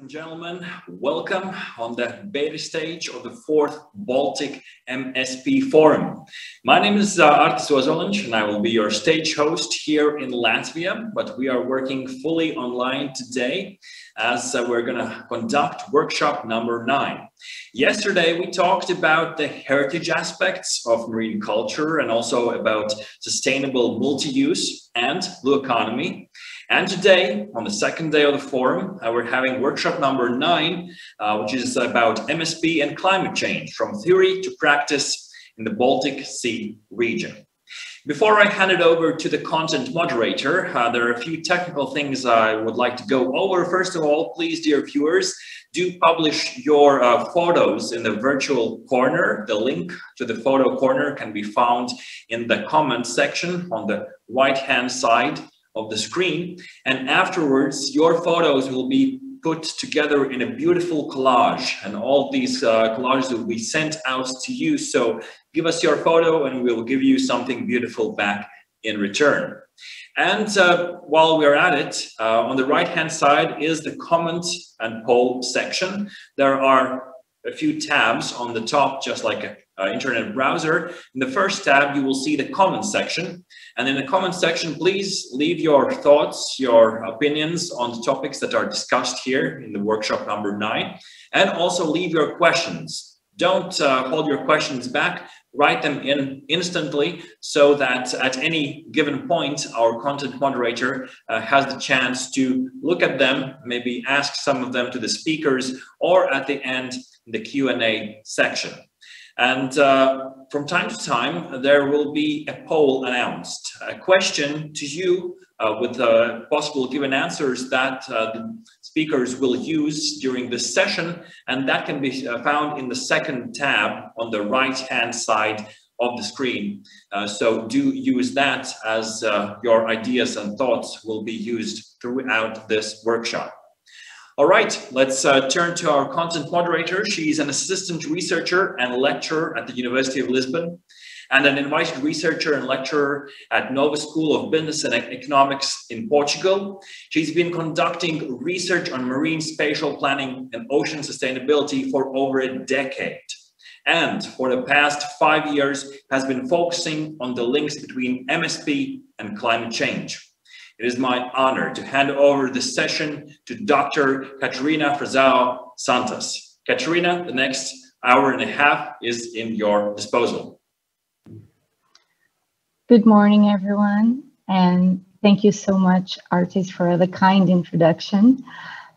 and gentlemen, welcome on the beta stage of the fourth Baltic MSP Forum. My name is uh, Artis Ozoliņš and I will be your stage host here in Latvia, but we are working fully online today as uh, we're going to conduct workshop number nine. Yesterday, we talked about the heritage aspects of marine culture and also about sustainable multi-use and blue economy. And today, on the second day of the forum, uh, we're having workshop number nine, uh, which is about MSP and climate change from theory to practice in the Baltic Sea region. Before I hand it over to the content moderator, uh, there are a few technical things I would like to go over. First of all, please, dear viewers, do publish your uh, photos in the virtual corner. The link to the photo corner can be found in the comment section on the right-hand side of the screen. And afterwards, your photos will be put together in a beautiful collage and all these uh, collages will be sent out to you. So give us your photo and we'll give you something beautiful back in return. And uh, while we're at it, uh, on the right-hand side is the comment and poll section. There are a few tabs on the top, just like a uh, internet browser. In the first tab, you will see the comment section. And in the comment section, please leave your thoughts, your opinions on the topics that are discussed here in the workshop number nine, and also leave your questions. Don't uh, hold your questions back, write them in instantly so that at any given point, our content moderator uh, has the chance to look at them, maybe ask some of them to the speakers, or at the end, the Q&A section. And uh, from time to time, there will be a poll announced, a question to you uh, with uh, possible given answers that uh, the speakers will use during this session. And that can be uh, found in the second tab on the right-hand side of the screen. Uh, so do use that as your ideas and thoughts will be used throughout this workshop. All right, let's uh, turn to our content moderator. She's an assistant researcher and lecturer at the University of Lisbon and an invited researcher and lecturer at Nova School of Business and Economics in Portugal. She's been conducting research on marine spatial planning and ocean sustainability for over a decade. And for the past five years has been focusing on the links between MSP and climate change. It is my honor to hand over the session to Dr. Catarina Frazão Santos. Catarina, the next hour and a half is in your disposal. Good morning, everyone, and thank you so much, Artis, for the kind introduction.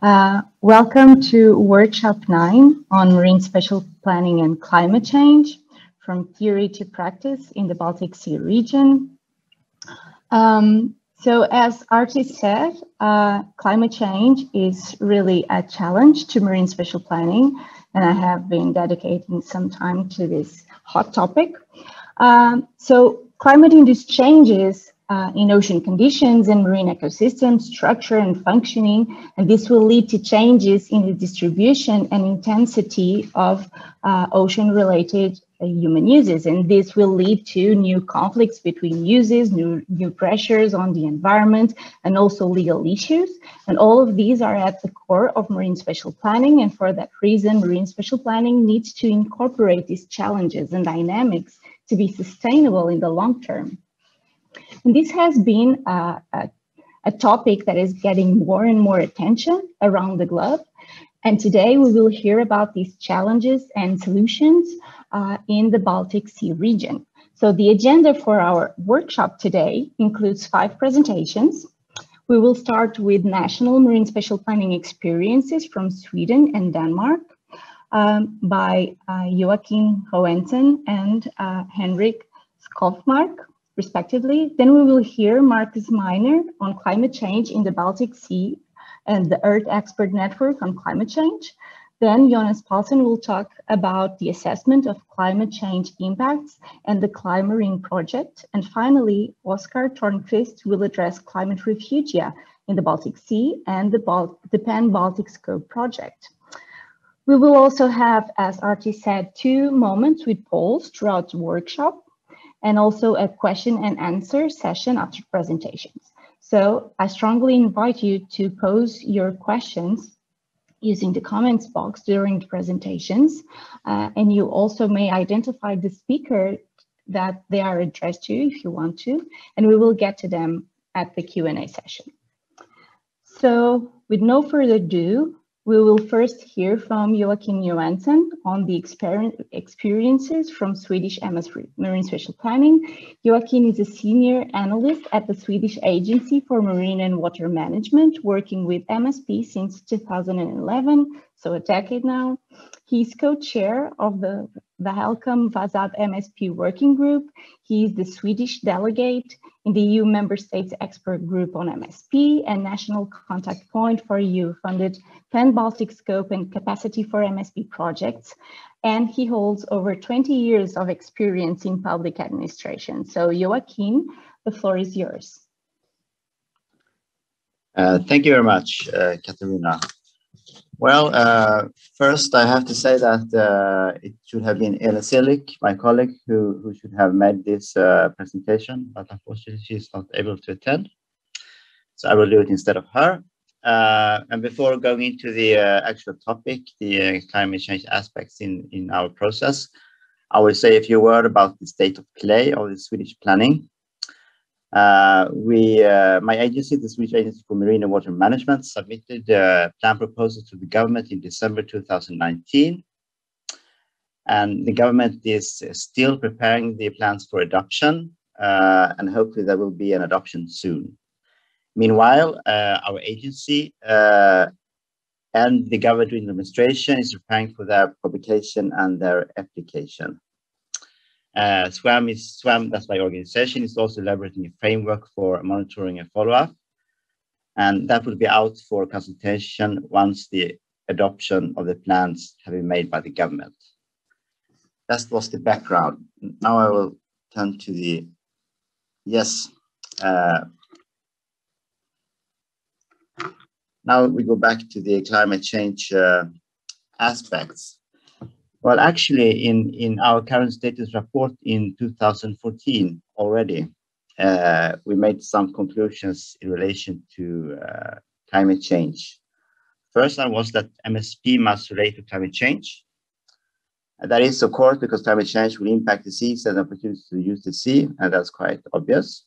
Uh, welcome to Workshop 9 on Marine Spatial Planning and Climate Change, from theory to practice in the Baltic Sea region. Um, so as Artis said, uh, climate change is really a challenge to marine spatial planning, and I have been dedicating some time to this hot topic. Um, so climate-induced changes uh, in ocean conditions and marine ecosystem structure and functioning, and this will lead to changes in the distribution and intensity of uh, ocean-related human uses. And this will lead to new conflicts between uses, new, new pressures on the environment, and also legal issues. And all of these are at the core of marine spatial planning. And for that reason, marine spatial planning needs to incorporate these challenges and dynamics to be sustainable in the long term. And this has been a, a, a topic that is getting more and more attention around the globe. And today we will hear about these challenges and solutions uh, in the Baltic Sea region. So the agenda for our workshop today includes five presentations. We will start with national marine spatial planning experiences from Sweden and Denmark um, by uh, Joacim Johannesson and uh, Henrik Skovmark, respectively. Then we will hear Markus Meier on climate change in the Baltic Sea and the Earth Expert Network on climate change. Then Jonas Pålsson will talk about the assessment of climate change impacts and the ClimeMarine project. And finally, Oscar Törnqvist will address climate refugia in the Baltic Sea and the, Bal the Pan-Baltic Scope project. We will also have, as Artie said, two moments with polls throughout the workshop and also a question and answer session after presentations. So I strongly invite you to pose your questions using the comments box during the presentations. Uh, and you also may identify the speaker that they are addressed to if you want to, and we will get to them at the Q&A session. So with no further ado, we will first hear from Joacim Johannesson on the experiences from Swedish MS Marine Spatial Planning. Joakim is a senior analyst at the Swedish Agency for Marine and Water Management, working with MSP since 2011, so a decade now. He's co-chair of the, HELCOM VASAB MSP working group. He's the Swedish delegate in the EU member states expert group on MSP and national contact point for EU-funded Pan-Baltic scope and capacity for MSP projects. And he holds over 20 years of experience in public administration. So Joacim, the floor is yours. Uh, thank you very much, uh, Catarina. Well, uh, first I have to say that uh, it should have been Ella my colleague, who, who should have made this uh, presentation, but unfortunately she's not able to attend. So I will do it instead of her. Uh, and before going into the uh, actual topic, the uh, climate change aspects in, in our process, I will say a few words about the state of play of the Swedish planning. Uh, we, uh, my agency, the Swedish Agency for Marine and Water Management, submitted a plan proposal to the government in December 2019. And the government is still preparing the plans for adoption, uh, and hopefully there will be an adoption soon. Meanwhile, uh, our agency uh, and the government administration is preparing for their publication and their application. Uh, SwAM is SwAM, that's my organization, is also elaborating a framework for monitoring and follow-up. And that will be out for consultation once the adoption of the plans have been made by the government. That was the background. Now I will turn to the, yes. Uh, now we go back to the climate change uh, aspects. Well, actually, in, in our current status report in 2014 already, uh, we made some conclusions in relation to uh, climate change. First one was that MSP must relate to climate change. And that is, of course, because climate change will impact the seas and opportunities to use the sea, and that's quite obvious.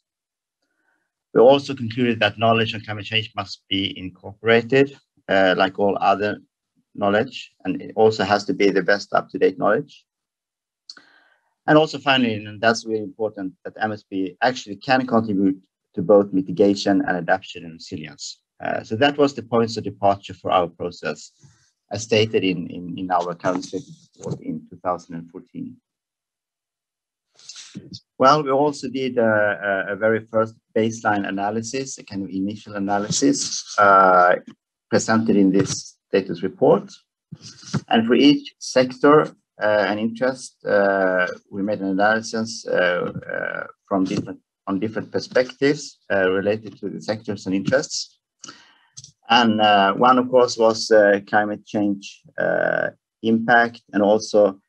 We also concluded that knowledge on climate change must be incorporated, uh, like all other knowledge, and it also has to be the best up-to-date knowledge. And also finally, and that's really important, that MSP actually can contribute to both mitigation and adaptation and resilience. Uh, so that was the points of departure for our process, as stated in, in, in our current report in 2014. Well, we also did a, a, very first baseline analysis, a kind of initial analysis uh, presented in this status report. And for each sector uh, and interest, uh, we made an analysis uh, uh from different on different perspectives uh, related to the sectors and interests. And uh, one, of course, was climate change impact and also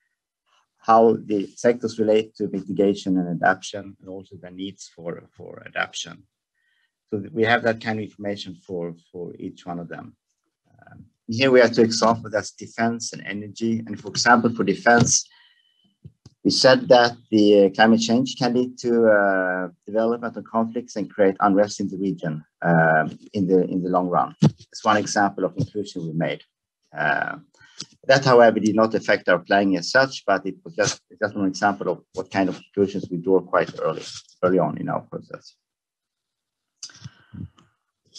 how the sectors relate to mitigation and adaptation and also the needs for, for adaptation. So we have that kind of information for, for each one of them. Here we have two examples, that's defense and energy. And for example, for defense, we said that the climate change can lead to uh, development of conflicts and create unrest in the region uh, in the in the long run. It's one example of inclusion we made. Uh, that, however, did not affect our planning as such, but it was just, just one example of what kind of conclusions we draw quite early, early on in our process.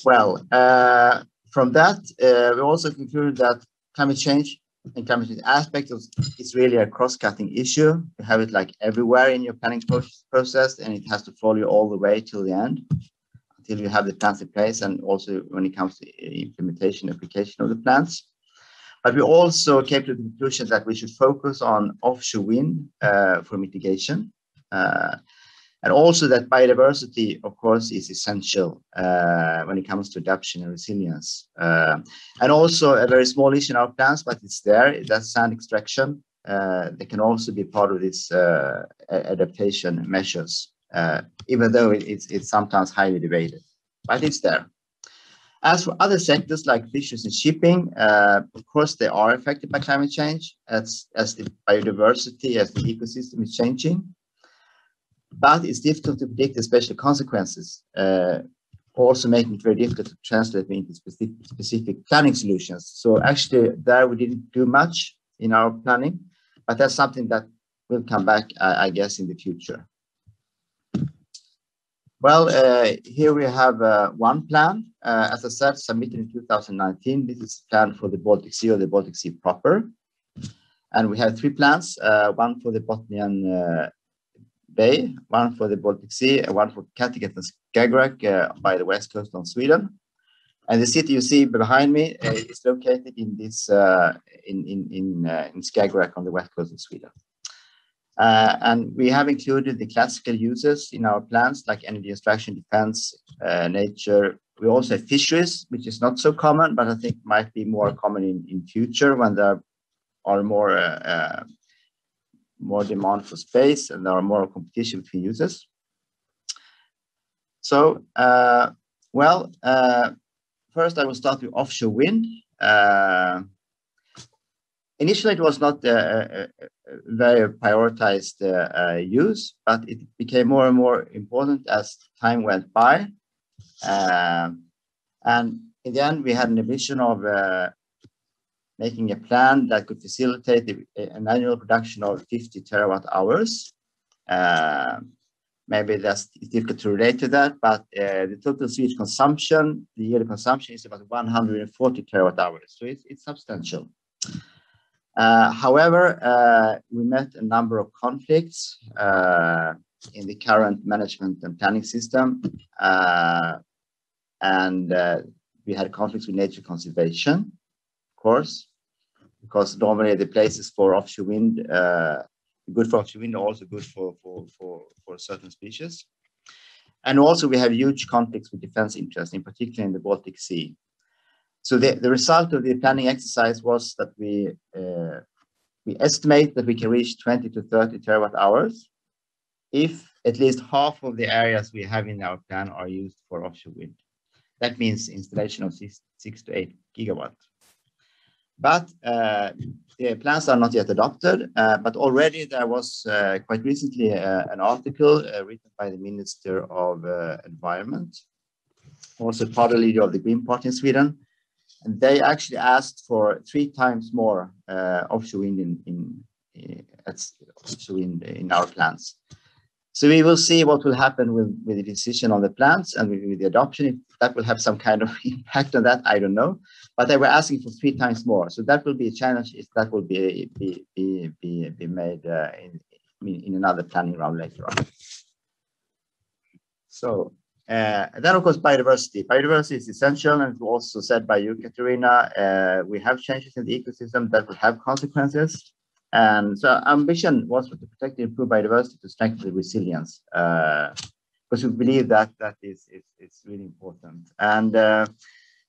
Well, uh, from that, uh, we also concluded that climate change and climate change aspect is really a cross-cutting issue. You have it like everywhere in your planning process, and it has to follow you all the way till the end, until you have the plans in place, and also when it comes to implementation, application of the plans. But we also came to the conclusion that we should focus on offshore wind uh, for mitigation. Uh, and also that biodiversity, of course, is essential uh, when it comes to adaptation and resilience. Uh, and also a very small issue in our plans, but it's there, that's sand extraction. Uh, they can also be part of these uh, adaptation measures, uh, even though it's, it's sometimes highly debated, but it's there. As for other sectors like fisheries and shipping, uh, of course, they are affected by climate change as, as the biodiversity, as the ecosystem is changing. But it's difficult to predict the special consequences, uh, also making it very difficult to translate into specific, specific planning solutions. So actually, there we didn't do much in our planning, but that's something that will come back, I, guess, in the future. Well, uh, here we have uh, one plan, uh, as I said, submitted in 2019. This is plan for the Baltic Sea or the Baltic Sea proper. And we have three plans, uh, one for the Bothnian uh, Bay, one for the Baltic Sea, and one for Kattegat and Skagerrak uh, by the west coast of Sweden. And the city you see behind me is located in this in in in, in Skagerrak on the west coast of Sweden. Uh, and we have included the classical uses in our plans like energy extraction, defense, uh, nature. We also have fisheries, which is not so common, but I think might be more common in, in future when there are more uh, uh more demand for space and there are more competition between users. So, uh, well, uh, first I will start with offshore wind. Uh, Initially, it was not a, very prioritized uh, uh, use, but it became more and more important as time went by. Um, and in the end, we had an ambition of uh, making a plan that could facilitate the, an annual production of 50 terawatt hours. Uh, maybe that's difficult to relate to that, but uh, the total Swedish consumption, the yearly consumption is about 140 terawatt hours. So it's, it's substantial. Uh, however, uh, we met a number of conflicts uh, in the current management and planning system. Uh, and we had conflicts with nature conservation, course, because normally the places for offshore wind, uh, good for offshore wind, also good for, for, for, for certain species. And also we have huge conflicts with defense interests, in particular in the Baltic Sea. So the, the result of the planning exercise was that we uh, we estimate that we can reach 20 to 30 terawatt hours if at least half of the areas we have in our plan are used for offshore wind. That means installation of six, six to eight gigawatt. But uh, the plans are not yet adopted, uh, but already there was uh, quite recently an article written by the Minister of Environment, also part of leader of the Green Party in Sweden, and they actually asked for three times more uh, offshore wind in, in, in offshore wind in our plans. So we will see what will happen with, with the decision on the plans and with, with the adoption. If that will have some kind of impact on that, I don't know. But they were asking for three times more. So that will be a challenge if that will be be be be, be made uh, in in another planning round later on. So uh, then, of course, biodiversity. Biodiversity is essential, and also said by you, Catarina, uh, we have changes in the ecosystem that will have consequences. And so our ambition was to protect and improve biodiversity to strengthen the resilience, uh, because we believe that that is, is, is really important. And uh,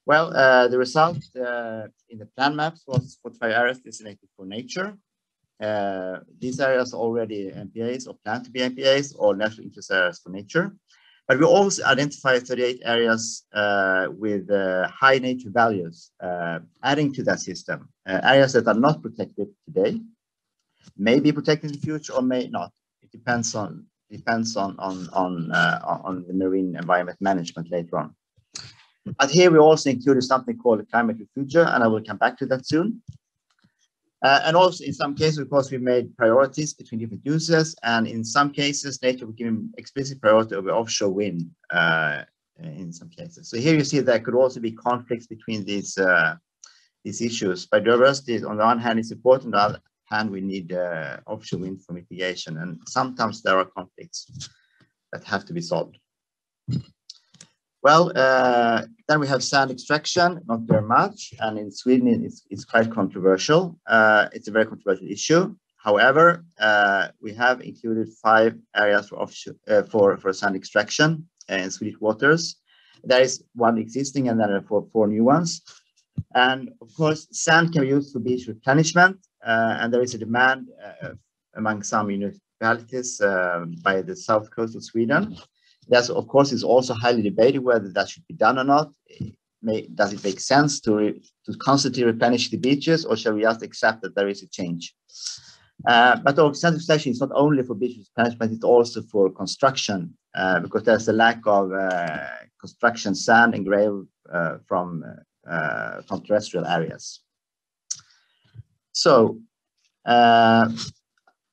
well, uh, the result uh, in the plan maps was 45 areas designated for nature. these areas are already MPAs or plan to be MPAs or natural interest areas for nature. But we also identify 38 areas uh, with uh, high nature values, uh, adding to that system. Uh, areas that are not protected today, may be protected in the future or may not. It depends on depends on on on uh, on the marine environment management later on. But here we also included something called climate refugia, and I will come back to that soon. Uh, and also in some cases, of course, we made priorities between different users. And in some cases, nature was given explicit priority over offshore wind uh, in some cases. So here you see there could also be conflicts between these uh, these issues. Biodiversity, on the one hand, is important. On hand, we need uh, offshore wind for mitigation. And sometimes there are conflicts that have to be solved. Well, uh, then we have sand extraction, not very much. And in Sweden, it's, it's quite controversial. Uh, it's a very controversial issue. However, uh, we have included five areas for, offshore, uh, for, for sand extraction in Swedish waters. There is one existing and then four, four new ones. And of course, sand can be used for beach replenishment. Uh, and there is a demand uh, among some municipalities by the south coast of Sweden Yes, of course, it's also highly debated whether that should be done or not. make, does it make sense to, to constantly replenish the beaches or shall we just accept that there is a change? Uh, but oxygen station is not only for beach replenishment, it's also for construction uh, because there's a lack of uh, construction sand and gravel uh, from, from terrestrial areas. So uh,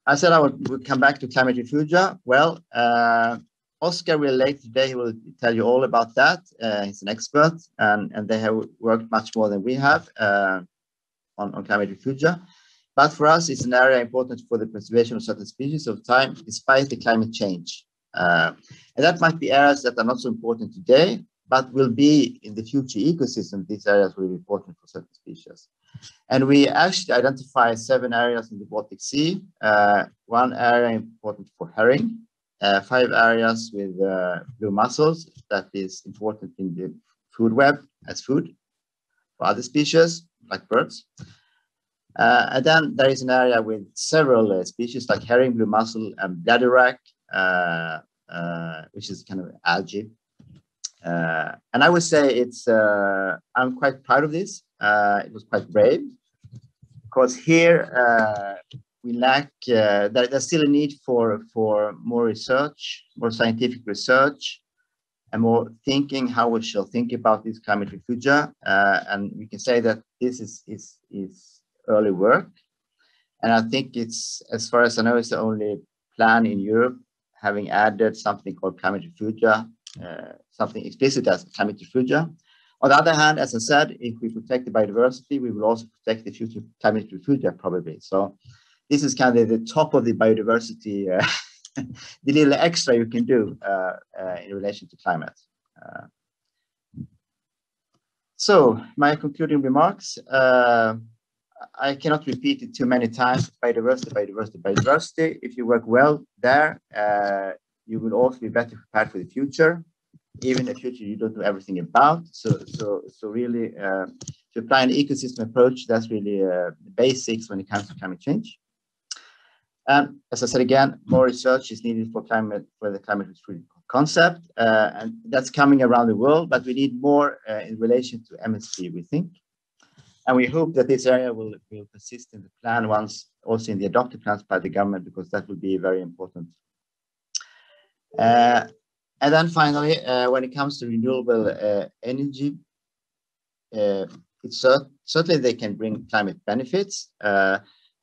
I said I would, would, come back to climate refugia. Well, Oscar will later today, he will tell you all about that. he's an expert and, and they have worked much more than we have on, on climate refugia. But for us, it's an area important for the preservation of certain species of time, despite the climate change. Uh, and that might be areas that are not so important today, but will be in the future ecosystem. These areas will be important for certain species. And we actually identify seven areas in the Baltic Sea. Uh, one area important for herring, uh, five areas with uh, blue mussels that is important in the food web as food for other species like birds. Uh, and then there is an area with several uh, species like herring, blue mussel, and bladderwrack, uh, uh, which is kind of algae. Uh, and I would say it's, uh, I'm quite proud of this. it was quite brave because here we lack, there, there's still a need for, for more research, more scientific research, and more thinking how we shall think about this climate refugia. and we can say that this is, is, is early work. And I think it's, as far as I know, it's the only plan in Europe having added something called climate refugia, uh, something explicit as climate refugia. On the other hand, as I said, if we protect the biodiversity, we will also protect the future climate refugia probably. So this is kind of the top of the biodiversity, uh, the little extra you can do uh, uh in relation to climate. Uh, so my concluding remarks. Uh, I cannot repeat it too many times. Biodiversity, biodiversity, biodiversity. If you work well there, uh, you will also be better prepared for the future, even the future you don't know everything about. So, so, so really, uh, to apply an ecosystem approach, that's really uh, basics when it comes to climate change. And as I said again, more research is needed for climate for the climate concept, uh, and that's coming around the world. But we need more uh, in relation to MSP, we think. And we hope that this area will, will persist in the plan once also in the adopted plans by the government, because that will be very important. Uh, and then finally, uh, when it comes to renewable uh, energy, uh, it's cert certainly they can bring climate benefits, uh,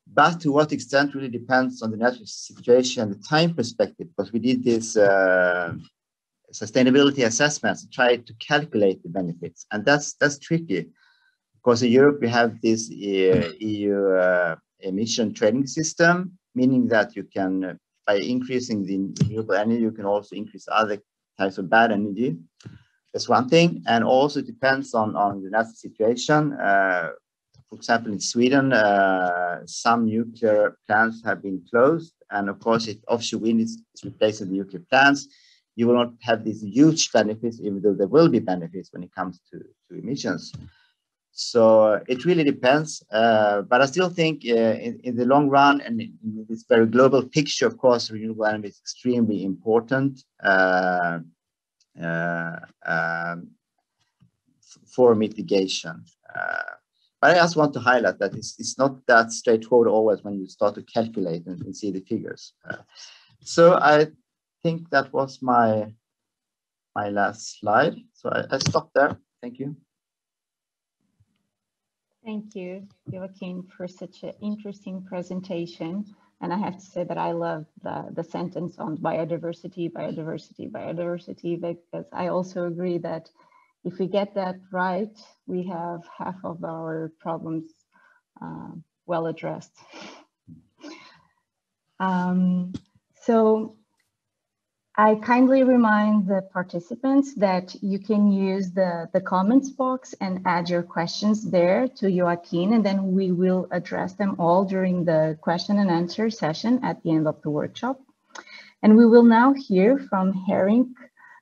but to what extent really depends on the natural situation and the time perspective, because we did this uh, sustainability assessments to try to calculate the benefits, and that's that's tricky Because in Europe, we have this uh, EU emission trading system, meaning that you can, by increasing the renewable energy, you can also increase other types of bad energy. That's one thing. And also it depends on, on the natural situation. Uh, for example, in Sweden, uh, some nuclear plants have been closed. And of course, if offshore wind is, is the nuclear plants, you will not have these huge benefits, even though there will be benefits when it comes to, to emissions. So it really depends. Uh, but I still think uh, in, in, the long run and in this very global picture, of course, renewable energy is extremely important uh, uh um, for mitigation. Uh, but I just want to highlight that it's, it's not that straightforward always when you start to calculate and, and see the figures. Uh, so I think that was my my last slide. So I, I stop there. Thank you. Thank you, Joacim, for such an interesting presentation. And I have to say that I love the, the sentence on biodiversity, biodiversity, biodiversity, because I also agree that if we get that right, we have half of our problems uh, well addressed. Um, so I kindly remind the participants that you can use the, the comments box and add your questions there to Joacim, and then we will address them all during the question and answer session at the end of the workshop. And we will now hear from Henrik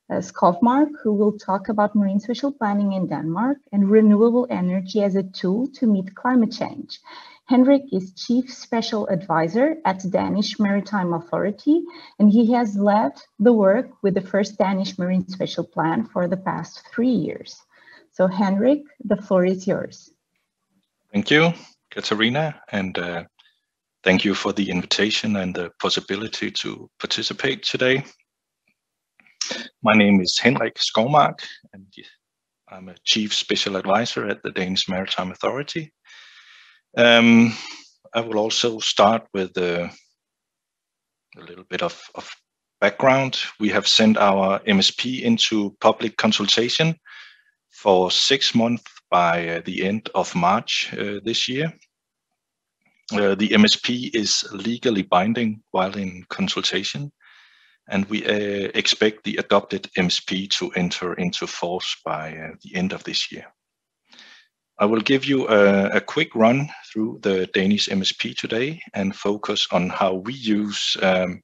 uh, Skovmark, who will talk about marine spatial planning in Denmark and renewable energy as a tool to meet climate change. Henrik is Chief Special Advisor at Danish Maritime Authority, and he has led the work with the first Danish Marine Spatial Plan for the past three years. So Henrik, the floor is yours. Thank you, Catarina, and uh, thank you for the invitation and the possibility to participate today. My name is Henrik Skovmark, and I'm a Chief Special Advisor at the Danish Maritime Authority. Um, I will also start with uh, a little bit of, of background. We have sent our MSP into public consultation for six months by uh, the end of March uh, this year. Uh, the MSP is legally binding while in consultation, and we uh, expect the adopted MSP to enter into force by uh, the end of this year. I will give you a, a, quick run through the Danish MSP today and focus on how we use um,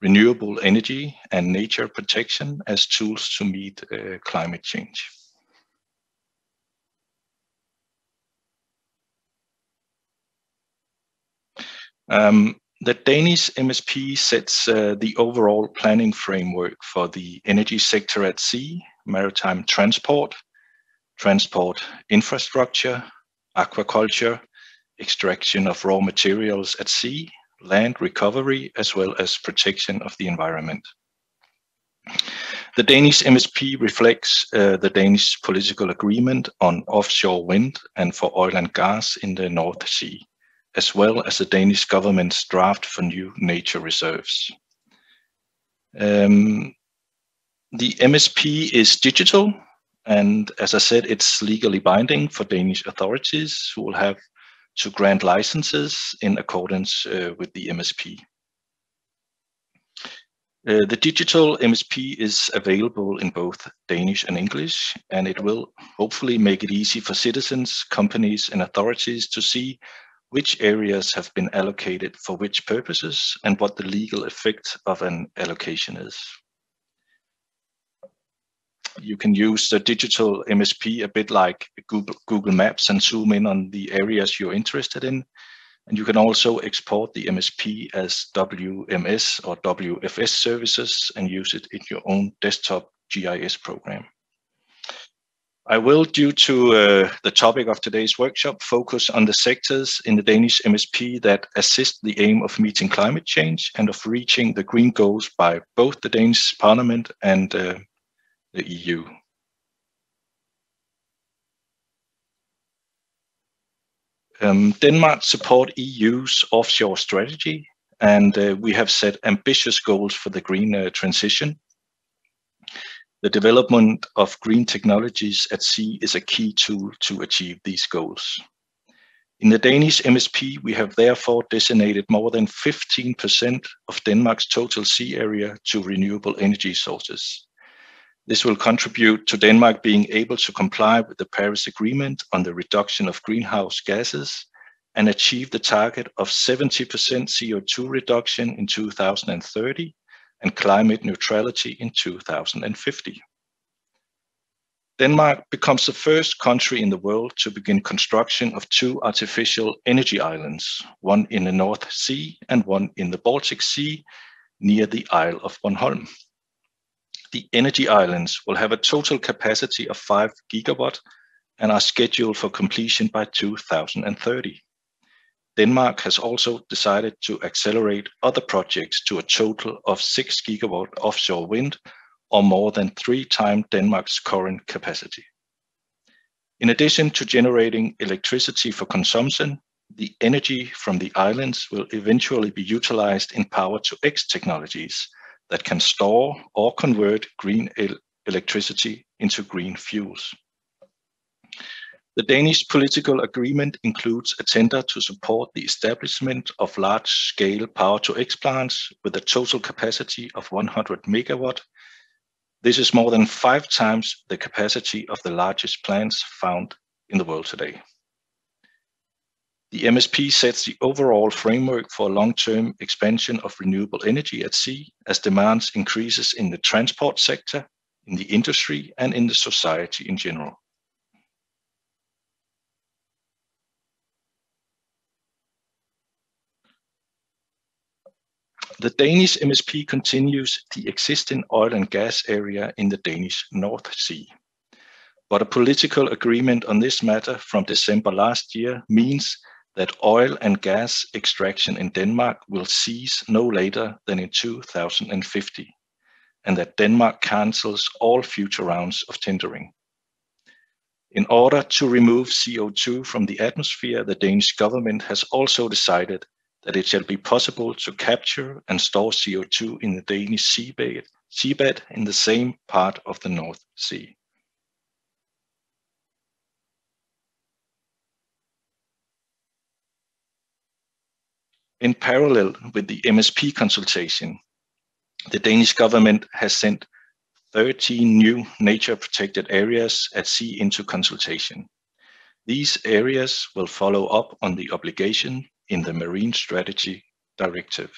renewable energy and nature protection as tools to meet uh, climate change. Um, the Danish MSP sets uh, the overall planning framework for the energy sector at sea, maritime transport, transport infrastructure, aquaculture, extraction of raw materials at sea, land recovery, as well as protection of the environment. The Danish MSP reflects uh, the Danish political agreement on offshore wind and for oil and gas in the North Sea as well as the Danish government's draft for new nature reserves. Um, the MSP is digital, and as I said, it's legally binding for Danish authorities who will have to grant licenses in accordance uh, with the MSP. Uh, the digital MSP is available in both Danish and English, and it will hopefully make it easy for citizens, companies, and authorities to see which areas have been allocated for which purposes and what the legal effect of an allocation is. You can use the digital MSP a bit like Google, Google Maps and zoom in on the areas you're interested in. And you can also export the MSP as WMS or WFS services and use it in your own desktop GIS program. I will, due to uh, the topic of today's workshop, focus on the sectors in the Danish MSP that assist the aim of meeting climate change and of reaching the green goals by both the Danish Parliament and uh, the EU. Um, Denmark support EU's offshore strategy, and uh, we have set ambitious goals for the green uh, transition the development of green technologies at sea is a key tool to achieve these goals. In the Danish MSP, we have therefore designated more than 15% of Denmark's total sea area to renewable energy sources. This will contribute to Denmark being able to comply with the Paris Agreement on the reduction of greenhouse gases and achieve the target of 70% CO2 reduction in 2030 and climate neutrality in 2050. Denmark becomes the first country in the world to begin construction of two artificial energy islands, one in the North Sea and one in the Baltic Sea near the Isle of Bornholm. The energy islands will have a total capacity of 5 gigawatt and are scheduled for completion by 2030. Denmark has also decided to accelerate other projects to a total of 6 gigawatt offshore wind, or more than three times Denmark's current capacity. In addition to generating electricity for consumption, the energy from the islands will eventually be utilized in Power-to-X technologies that can store or convert green electricity into green fuels. The Danish political agreement includes a tender to support the establishment of large-scale power-to-X plants with a total capacity of 100 megawatt. This is more than five times the capacity of the largest plants found in the world today. The MSP sets the overall framework for long-term expansion of renewable energy at sea as demands increases in the transport sector, in the industry, and in the society in general. The Danish MSP continues the existing oil and gas area in the Danish North Sea. but a political agreement on this matter from December last year means that oil and gas extraction in Denmark will cease no later than in 2050, and that Denmark cancels all future rounds of tendering. In order to remove CO2 from the atmosphere, the Danish government has also decided that it shall be possible to capture and store CO2 in the Danish seabed, seabed in the same part of the North Sea. In parallel with the MSP consultation, the Danish government has sent 13 new nature protected areas at sea into consultation. These areas will follow up on the obligation in the Marine Strategy Directive.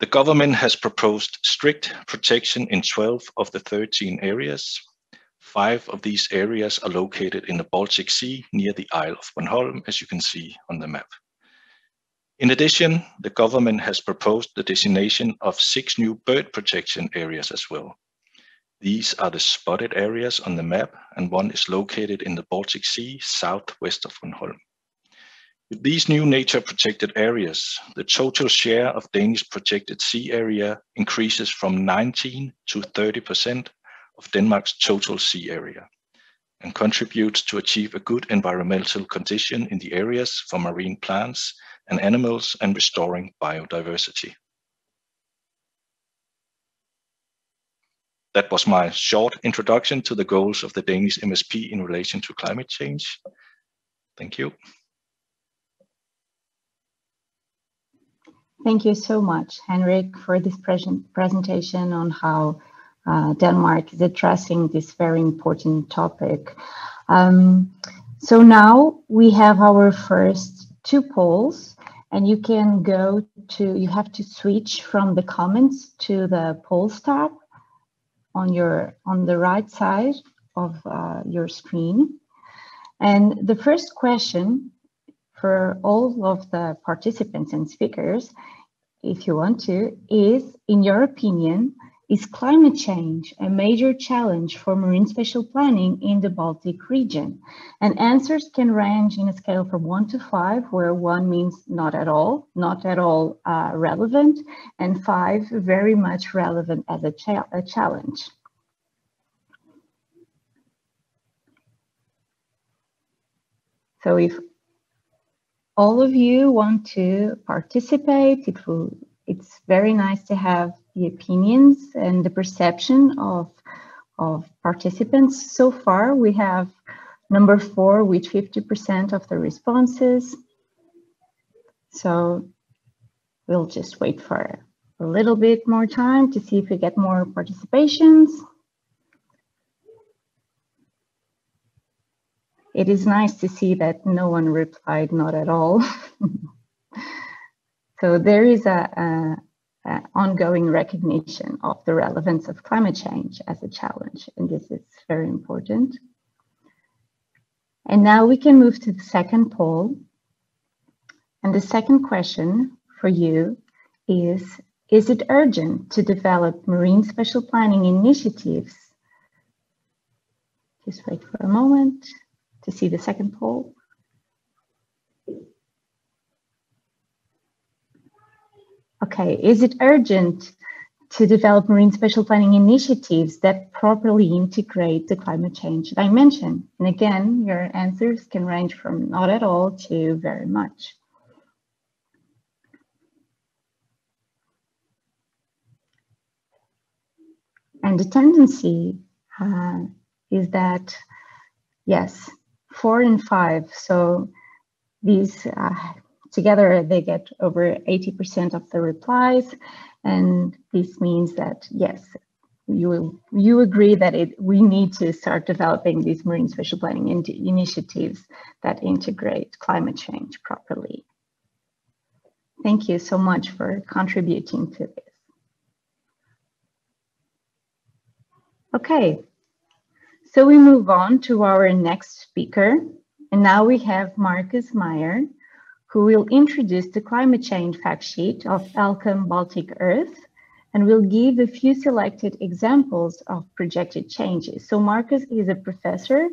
The government has proposed strict protection in 12 of the 13 areas. Five of these areas are located in the Baltic Sea near the Isle of Bornholm, as you can see on the map. In addition, the government has proposed the designation of six new bird protection areas as well. These are the spotted areas on the map, and one is located in the Baltic Sea, southwest of Bornholm. With these new nature protected areas, the total share of Danish protected sea area increases from 19 to 30% of Denmark's total sea area and contribute to achieve a good environmental condition in the areas for marine plants and animals and restoring biodiversity. That was my short introduction to the goals of the Danish MSP in relation to climate change. Thank you. Thank you so much, Henrik, for this present presentation on how uh, Denmark is addressing this very important topic. Um, so now we have our first two polls and you can go to, you have to switch from the comments to the polls tab on your, on the right side of uh, your screen. And the first question for all of the participants and speakers, if you want to, is in your opinion, is climate change a major challenge for marine spatial planning in the Baltic region? And answers can range in a scale from one to five, where one means not at all, not at all uh, relevant, and five, very much relevant as a, cha a challenge. So if all of you want to participate, it will, it's very nice to have the opinions and the perception of, of participants. So far, we have number four with 50% of the responses. So we'll just wait for a little bit more time to see if we get more participations. It is nice to see that no one replied, not at all. so there is a, a uh, ongoing recognition of the relevance of climate change as a challenge, and this is very important. And now we can move to the second poll. And the second question for you is, is it urgent to develop marine spatial planning initiatives? Just wait for a moment to see the second poll. Okay, is it urgent to develop marine spatial planning initiatives that properly integrate the climate change dimension? And again, your answers can range from not at all to very much. And the tendency uh, is that, yes, four and five. So these uh, Together, they get over 80% of the replies. And this means that, yes, you, you agree that it, we need to start developing these marine spatial planning in initiatives that integrate climate change properly. Thank you so much for contributing to this. Okay, so we move on to our next speaker. And now we have Markus Meier, who will introduce the climate change fact sheet of HELCOM Baltic Earth and we'll give a few selected examples of projected changes. So Markus is a professor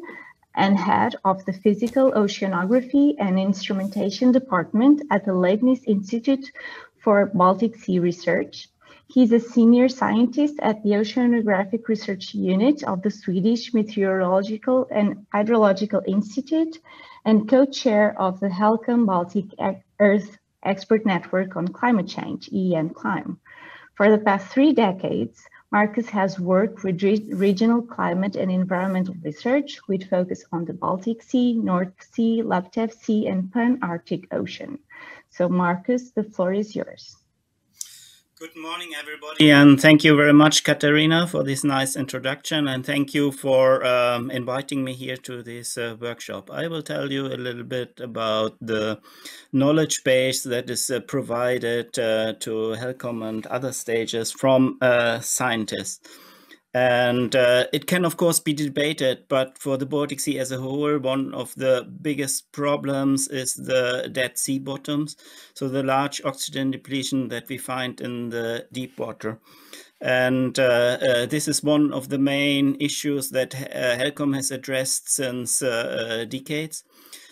and head of the Physical Oceanography and Instrumentation Department at the Leibniz Institute for Baltic Sea Research. He's a senior scientist at the Oceanographic Research Unit of the Swedish Meteorological and Hydrological Institute and co-chair of the HELCOM Baltic Earth Expert Network on Climate Change, EN Clime. For the past three decades, Markus has worked with re regional climate and environmental research with focus on the Baltic Sea, North Sea, Laptev Sea, and Pan-Arctic Ocean. So Markus, the floor is yours. Good morning, everybody, and thank you very much, Catarina, for this nice introduction, and thank you for um, inviting me here to this uh, workshop. I will tell you a little bit about the knowledge base that is uh, provided uh, to HELCOM and other stages from uh, scientists. And uh, it can, of course, be debated, but for the Baltic Sea as a whole, one of the biggest problems is the dead sea bottoms. So the large oxygen depletion that we find in the deep water. And uh, uh, this is one of the main issues that uh, HELCOM has addressed since uh, uh, decades.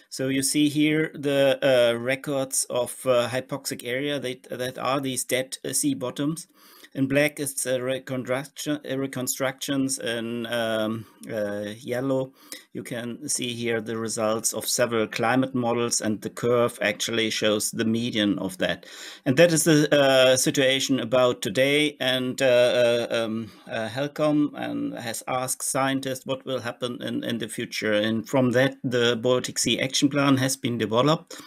So you see here the records of hypoxic area that, that are these dead sea bottoms. In black, it's uh, reconstruction, reconstructions. In um, uh, yellow, you can see here the results of several climate models, and the curve actually shows the median of that. And that is the uh, situation about today. And uh, uh, um, uh, HELCOM and has asked scientists what will happen in, in the future. And from that, the Baltic Sea Action Plan has been developed.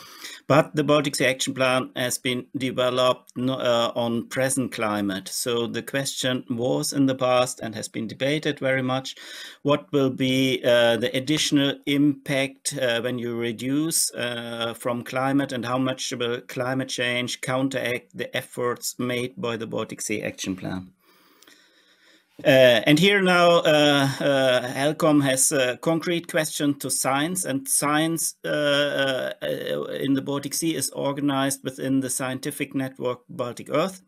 But the Baltic Sea Action Plan has been developed uh, on present climate. So the question was in the past and has been debated very much, what will be uh, the additional impact uh, when you reduce uh, from climate and how much will climate change counteract the efforts made by the Baltic Sea Action Plan? Uh, and here now, uh, uh, HELCOM has a concrete question to science, and science uh, uh, in the Baltic Sea is organized within the scientific network Baltic Earth.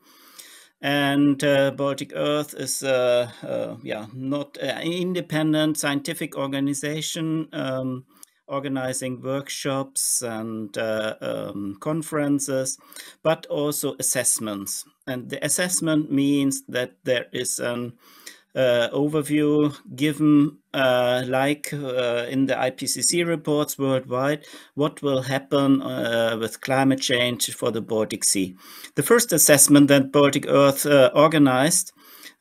And uh, Baltic Earth is, yeah, not an independent scientific organization um, organizing workshops and um, conferences, but also assessments. And the assessment means that there is an uh, overview given uh, like uh, in the IPCC reports worldwide, what will happen uh, with climate change for the Baltic Sea. The first assessment that Baltic Earth uh, organized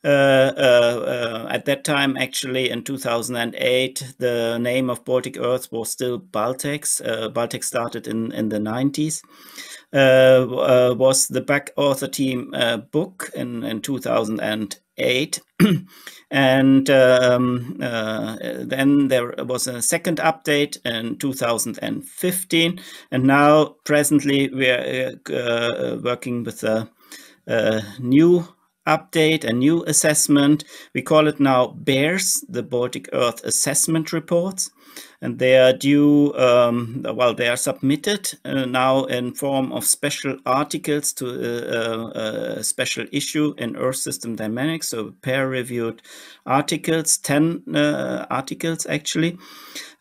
uh, at that time, actually in 2008, the name of Baltic Earth was still Baltex. Baltex started in, in the 90s. was the back author team book in, in 2008. and um, uh, then there was a second update in 2015 and now presently we are uh, working with a, a, new update a new assessment. We call it now BEARS the baltic earth assessment reports and they are due, um, well, they are submitted uh, now in form of special articles to uh, uh, a special issue in Earth System Dynamics, so peer-reviewed articles, 10 uh, articles actually,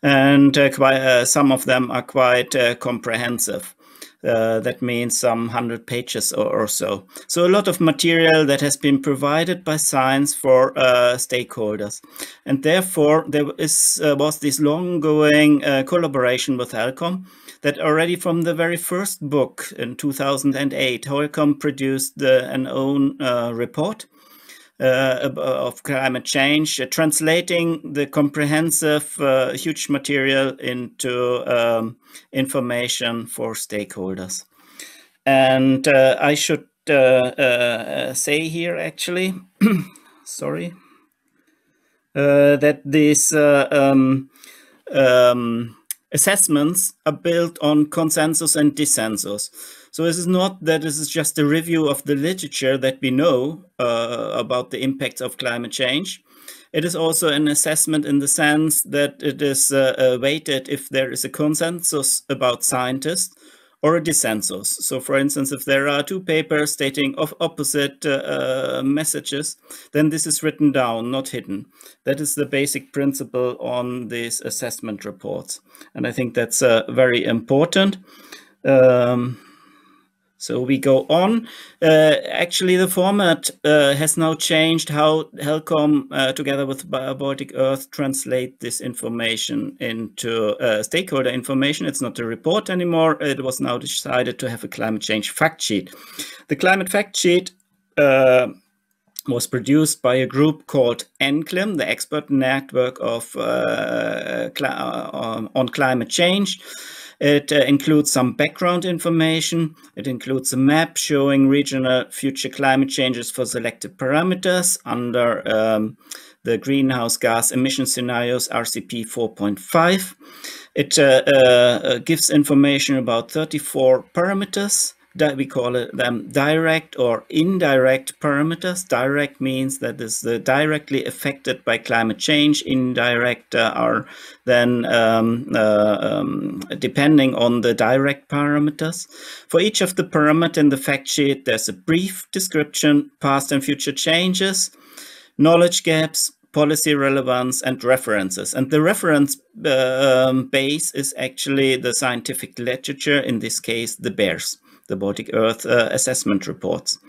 and uh, quite, uh, some of them are quite comprehensive. Uh, that means some hundred pages or, or, so. So a lot of material that has been provided by science for uh, stakeholders. And therefore there is, uh, was this long-going uh, collaboration with HELCOM that already from the very first book in 2008, HELCOM produced an own uh, report uh, of climate change, uh, translating the comprehensive, uh, huge material into um, information for stakeholders. And I should say here actually, sorry, that these um, um, assessments are built on consensus and dissensus. So this is not that this is just a review of the literature that we know uh, about the impacts of climate change. It is also an assessment in the sense that it is uh, uh, weighted if there is a consensus about scientists or a dissensus. So for instance, if there are two papers stating of opposite uh, uh, messages, then this is written down, not hidden. That is the basic principle on these assessment reports. And I think that's uh, very important. Um, so we go on. Uh, actually, the format uh, has now changed how Helcom, uh, together with Baltic Earth, translate this information into uh, stakeholder information. It's not a report anymore. It was now decided to have a climate change fact sheet. The climate fact sheet uh, was produced by a group called EN Clime, the expert network of uh, on climate change. It uh, includes some background information. It includes a map showing regional future climate changes for selected parameters under um, the greenhouse gas emission scenarios RCP 4.5. It uh, uh, gives information about 34 parameters we call it them direct or indirect parameters. Direct means that is the directly affected by climate change. Indirect uh, are then um, uh, um, depending on the direct parameters. For each of the parameters in the fact sheet, there's a brief description, past and future changes, knowledge gaps, policy relevance and references. And the reference uh, um, base is actually the scientific literature, in this case, the BEARS the Baltic Earth uh, assessment reports.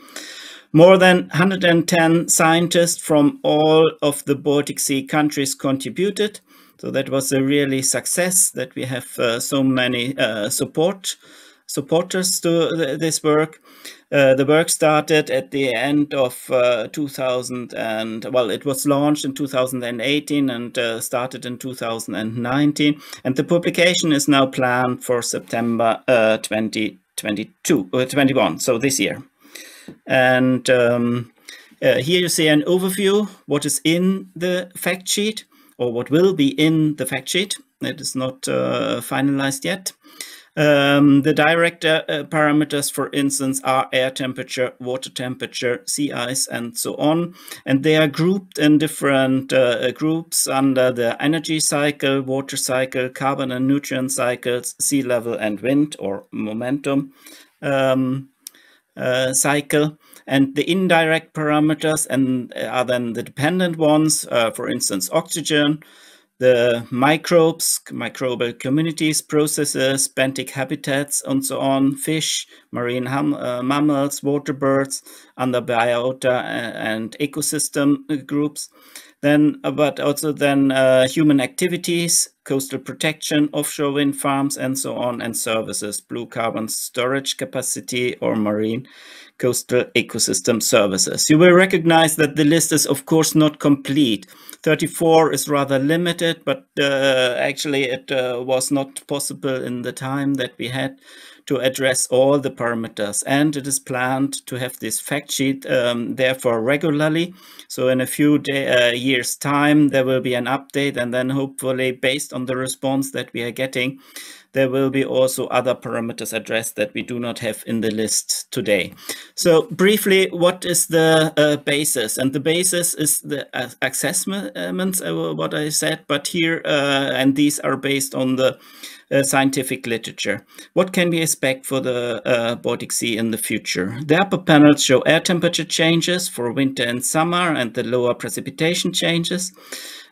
More than 110 scientists from all of the Baltic Sea countries contributed. So that was a really success that we have uh, so many uh, support supporters to this work. Uh, the work started at the end of uh, 2000 and well, it was launched in 2018 and uh, started in 2019. And the publication is now planned for September 2020. 22, uh, 21, so this year. And um, uh, here you see an overview, what is in the fact sheet or what will be in the fact sheet. It is not uh, finalized yet. Um, the direct uh, parameters, for instance, are air temperature, water temperature, sea ice, and so on. And they are grouped in different uh, groups under the energy cycle, water cycle, carbon and nutrient cycles, sea level and wind or momentum um, uh, cycle. And the indirect parameters and uh, are then the dependent ones, uh, for instance, oxygen, the microbes, microbial communities, processes, benthic habitats, and so on, fish, marine uh, mammals, water birds, under biota and ecosystem groups. Then, uh, but also then uh, human activities, coastal protection, offshore wind farms, and so on, and services, blue carbon storage capacity or marine coastal ecosystem services. You will recognize that the list is of course not complete. 34 is rather limited, but uh, actually it uh, was not possible in the time that we had to address all the parameters. And it is planned to have this fact sheet um, therefore regularly. So in a few day, uh, years time, there will be an update and then hopefully based on the response that we are getting, there will be also other parameters addressed that we do not have in the list today. So briefly, what is the uh, basis? And the basis is the assessments, uh, what I said, but here, uh, and these are based on the uh, scientific literature. What can we expect for the uh, Baltic Sea in the future? The upper panels show air temperature changes for winter and summer and the lower precipitation changes.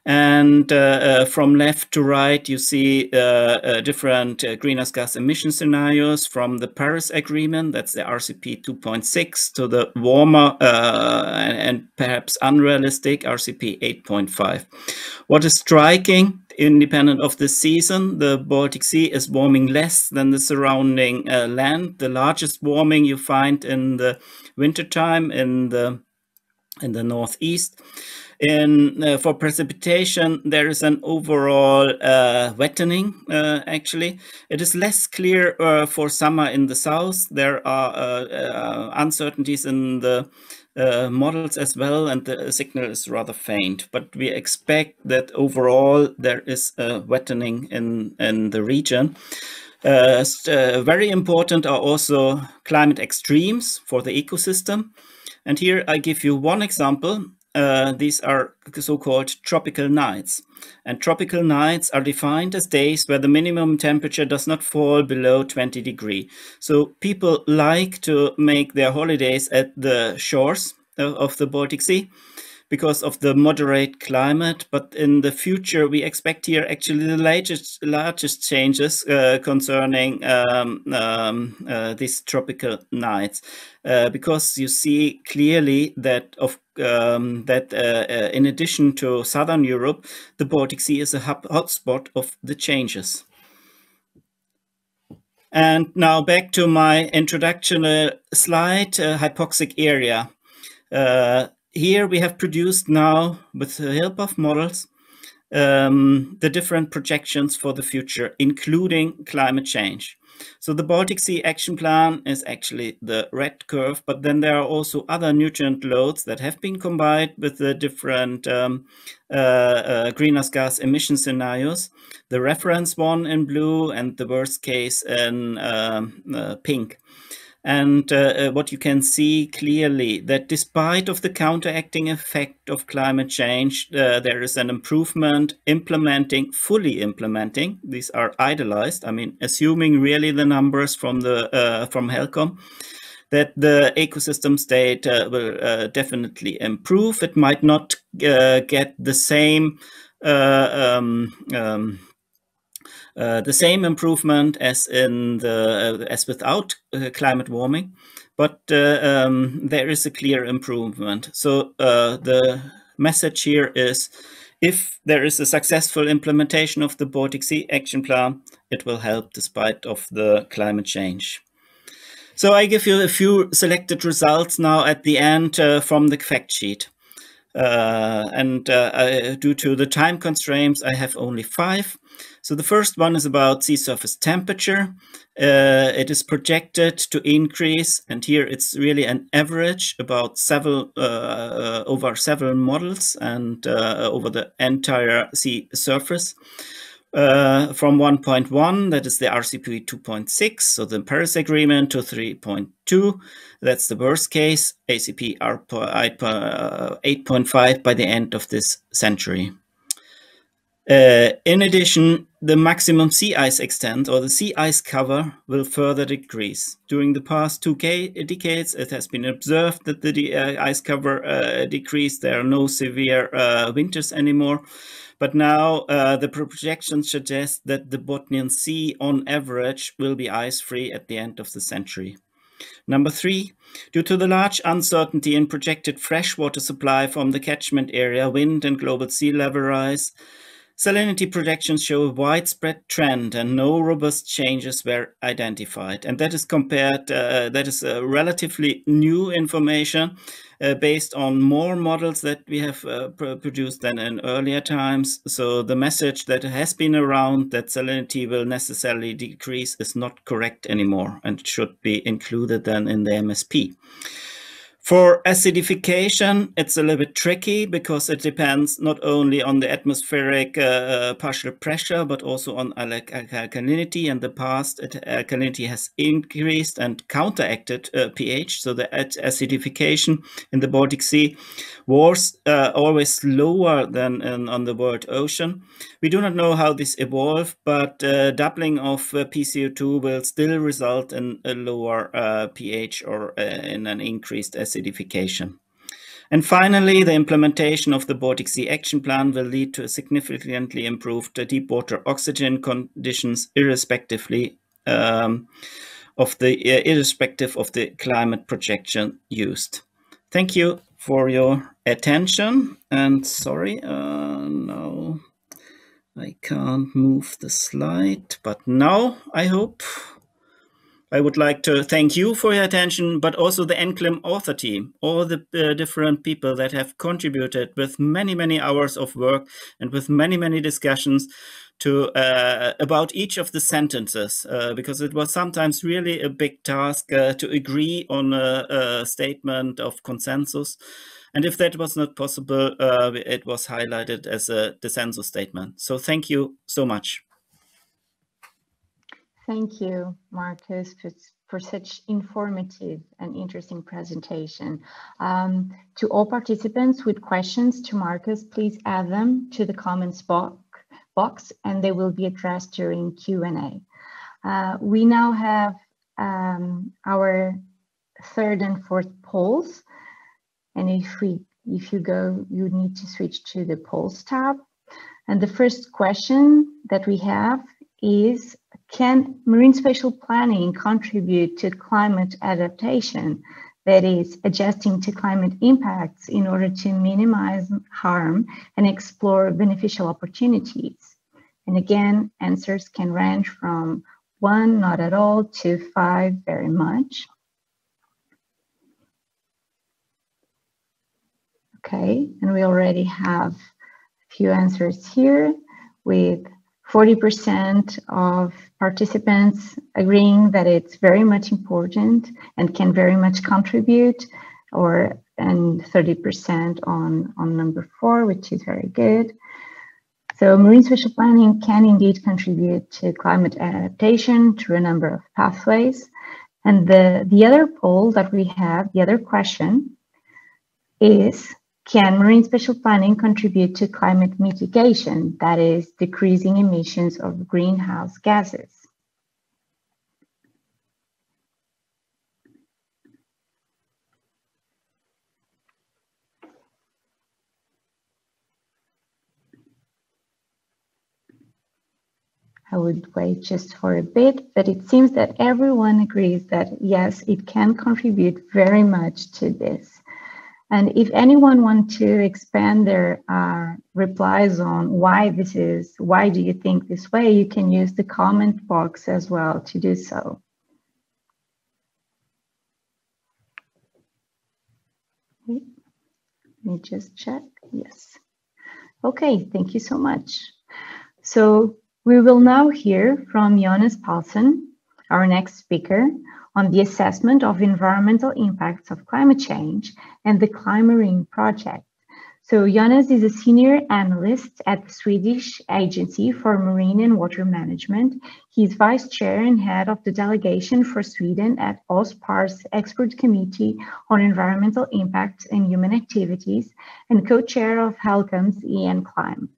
And uh, uh, from left to right, you see uh, uh different greenhouse gas emission scenarios from the Paris Agreement, that's the RCP 2.6, to the warmer uh, and perhaps unrealistic RCP 8.5. What is striking, independent of the season, the Baltic Sea is warming less than the surrounding land. The largest warming you find in the wintertime in the in the northeast in uh, for precipitation, there is an overall uh, wettening. Uh, actually, it is less clear uh, for summer in the south. There are uh, uh, uncertainties in the Uh, models as well, and the signal is rather faint. But we expect that overall there is a wettening in in the region. Uh, uh, very important are also climate extremes for the ecosystem. And here I give you one example uh, these are so-called tropical nights. And tropical nights are defined as days where the minimum temperature does not fall below 20 degree. So people like to make their holidays at the shores of the Baltic Sea because of the moderate climate. But in the future, we expect here actually the largest, largest changes uh, concerning um, um, uh, these tropical nights, uh, because you see clearly that of um, that uh, uh, in addition to southern Europe, the Baltic Sea is a hotspot of the changes. And now back to my introduction uh, slide, hypoxic area. Here we have produced now, with the help of models, um, the different projections for the future, including climate change. So the Baltic Sea Action Plan is actually the red curve, but then there are also other nutrient loads that have been combined with the different um, uh, uh, greenhouse gas emission scenarios. The reference one in blue and the worst case in um, uh, pink. And uh, uh, what you can see clearly that despite of the counteracting effect of climate change, uh, there is an improvement implementing, fully implementing. These are idealized. I mean, assuming really the numbers from the uh, from HELCOM, that the ecosystem state uh, will uh, definitely improve. It might not get the same. Um, um, uh, the same improvement as in the uh, as without uh, climate warming, but uh, um, there is a clear improvement. So uh, the message here is, if there is a successful implementation of the Baltic Sea Action Plan, it will help despite of the climate change. So I give you a few selected results now at the end from the fact sheet. Uh, and uh, due to the time constraints, I have only five. So the first one is about sea surface temperature. Uh, it is projected to increase, and here it's really an average about several uh, uh, over several models and uh, over the entire sea surface. Uh, from 1.1, that is the RCP 2.6, so the Paris Agreement, to 3.2, that's the worst case, RCP 8.5 by the end of this century. Uh, in addition, the maximum sea ice extent or the sea ice cover will further decrease. During the past two decades, it has been observed that the uh, ice cover uh, decreased. There are no severe uh, winters anymore. But now uh, the projections suggest that the Bothnian Sea, on average, will be ice free at the end of the century. Number three, due to the large uncertainty in projected freshwater supply from the catchment area, wind and global sea level rise, Salinity projections show a widespread trend and no robust changes were identified. And that is compared, uh, that is uh, relatively new information uh, based on more models that we have uh, pr produced than in earlier times. So the message that has been around that salinity will necessarily decrease is not correct anymore and should be included then in the MSP. For acidification, it's a little bit tricky because it depends not only on the atmospheric uh, uh partial pressure, but also on alkalinity. In the past, it, alkalinity has increased and counteracted uh, pH. So the acidification in the Baltic Sea was uh, always lower than in, on the world ocean. We do not know how this evolved, but uh, doubling of uh, PCO2 will still result in a lower pH or in an increased acidification acidification. And finally, the implementation of the Baltic Sea Action Plan will lead to a significantly improved deep water oxygen conditions, irrespectively um, of the uh, irrespective of the climate projection used. Thank you for your attention. And sorry, uh, no, I can't move the slide, but now I hope I would like to thank you for your attention, but also the EN Clime author team, all the uh, different people that have contributed with many, many hours of work and with many, many discussions to uh, about each of the sentences, uh, because it was sometimes really a big task uh, to agree on a, a, statement of consensus. And if that was not possible, uh, it was highlighted as a dissensus statement. So thank you so much. Thank you, Markus, for, for such informative and interesting presentation. Um, to all participants with questions to Markus, please add them to the comments box, box and they will be addressed during Q&A. Uh, we now have um, our third and fourth polls. And if we if you go, you need to switch to the polls tab. And the first question that we have is, can marine spatial planning contribute to climate adaptation? That is, adjusting to climate impacts in order to minimize harm and explore beneficial opportunities. And again, answers can range from one, not at all, to five, very much. Okay, and we already have a few answers here with 40% of participants agreeing that it's very much important and can very much contribute or and 30% on, on number four, which is very good. So marine spatial planning can indeed contribute to climate adaptation through a number of pathways. And the, the other poll that we have, the other question is, can marine spatial planning contribute to climate mitigation, that is, decreasing emissions of greenhouse gases? I would wait just for a bit, but it seems that everyone agrees that yes, it can contribute very much to this. And if anyone wants to expand their uh, replies on why this is, why do you think this way, you can use the comment box as well to do so. Let me just check. Yes. Okay, thank you so much. So we will now hear from Jonas Pålsson, our next speaker, on the assessment of environmental impacts of climate change and the ClimeMarine project. So Jonas is a senior analyst at the Swedish Agency for Marine and Water Management. He's vice chair and head of the delegation for Sweden at OSPAR's Expert Committee on Environmental Impacts and Human Activities and co-chair of HELCOM's EN Clime.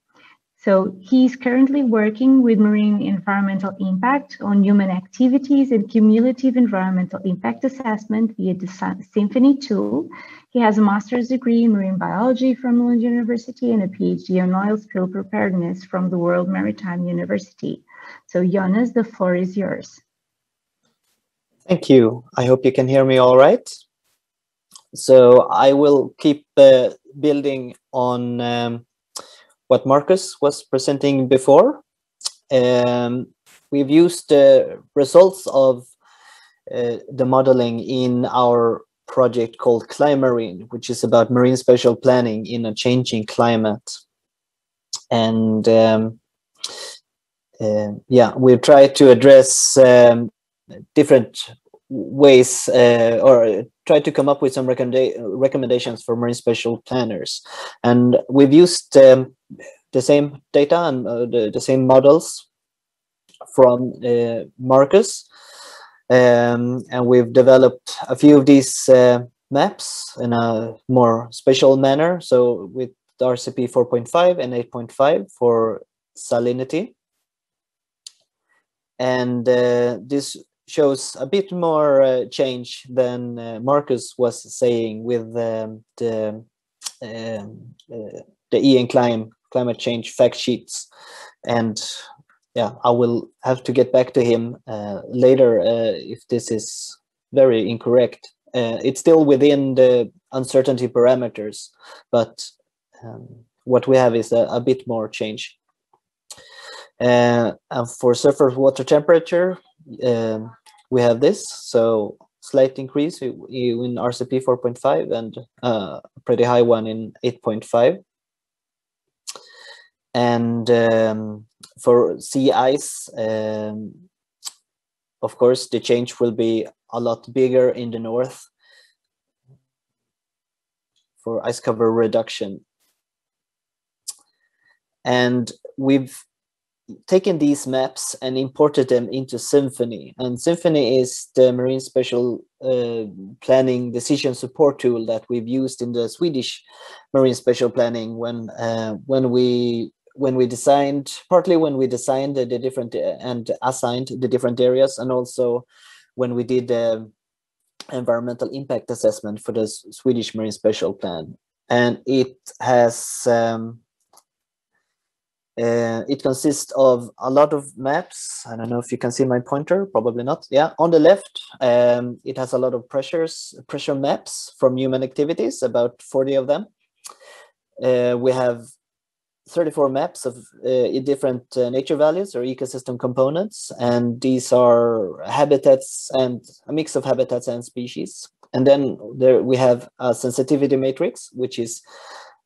So he's currently working with marine environmental impact on human activities and cumulative environmental impact assessment via the Symphony tool. He has a master's degree in marine biology from Lund University and a PhD on oil spill preparedness from the World Maritime University. So Jonas, the floor is yours. Thank you. I hope you can hear me all right. So I will keep uh, building on um, what Markus was presenting before. Um, we've used the results of uh, the modeling in our project called ClimeMarine, which is about marine spatial planning in a changing climate. And um, uh, yeah, we've tried to address um, different ways uh, or try to come up with some recommenda recommendations for marine spatial planners. And we've used um, the same data and uh, the, the same models from uh, Markus. Um, and we've developed a few of these uh, maps in a more spatial manner. So with RCP 4.5 and 8.5 for salinity. And uh, this shows a bit more uh, change than uh, Markus was saying with um, the um, uh, the EN Clime climate change fact sheets, and yeah, I will have to get back to him uh, later uh, if this is very incorrect. Uh, it's still within the uncertainty parameters, but um, what we have is a, a bit more change. and for surface water temperature, um, we have this. So slight increase in RCP 4.5 and uh, a pretty high one in 8.5. And um, for sea ice, um, of course, the change will be a lot bigger in the north for ice cover reduction. And we've taken these maps and imported them into Symphony. And Symphony is the Marine Spatial uh, Planning Decision Support tool that we've used in the Swedish Marine Spatial Planning when uh, when we when we designed partly when we designed the, the different uh, and assigned the different areas and also when we did the environmental impact assessment for the Swedish Marine Spatial Plan. And it has um, uh, it consists of a lot of maps. I don't know if you can see my pointer, probably not. Yeah, on the left, um, it has a lot of pressures, pressure maps from human activities, about 40 of them. Uh, we have 34 maps of uh, different uh, nature values or ecosystem components, and these are habitats and a mix of habitats and species. And then there we have a sensitivity matrix, which is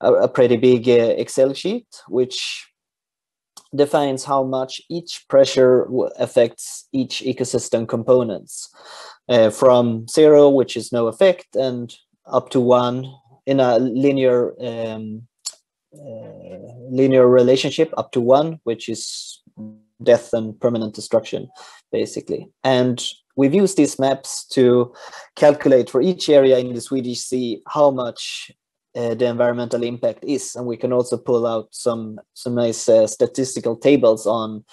a, a pretty big uh, Excel sheet, which defines how much each pressure affects each ecosystem components uh, from zero, which is no effect, and up to one in a linear um, uh, linear relationship up to one, which is death and permanent destruction, basically. And we've used these maps to calculate for each area in the Swedish Sea how much uh, the environmental impact is, and we can also pull out some some nice uh, statistical tables on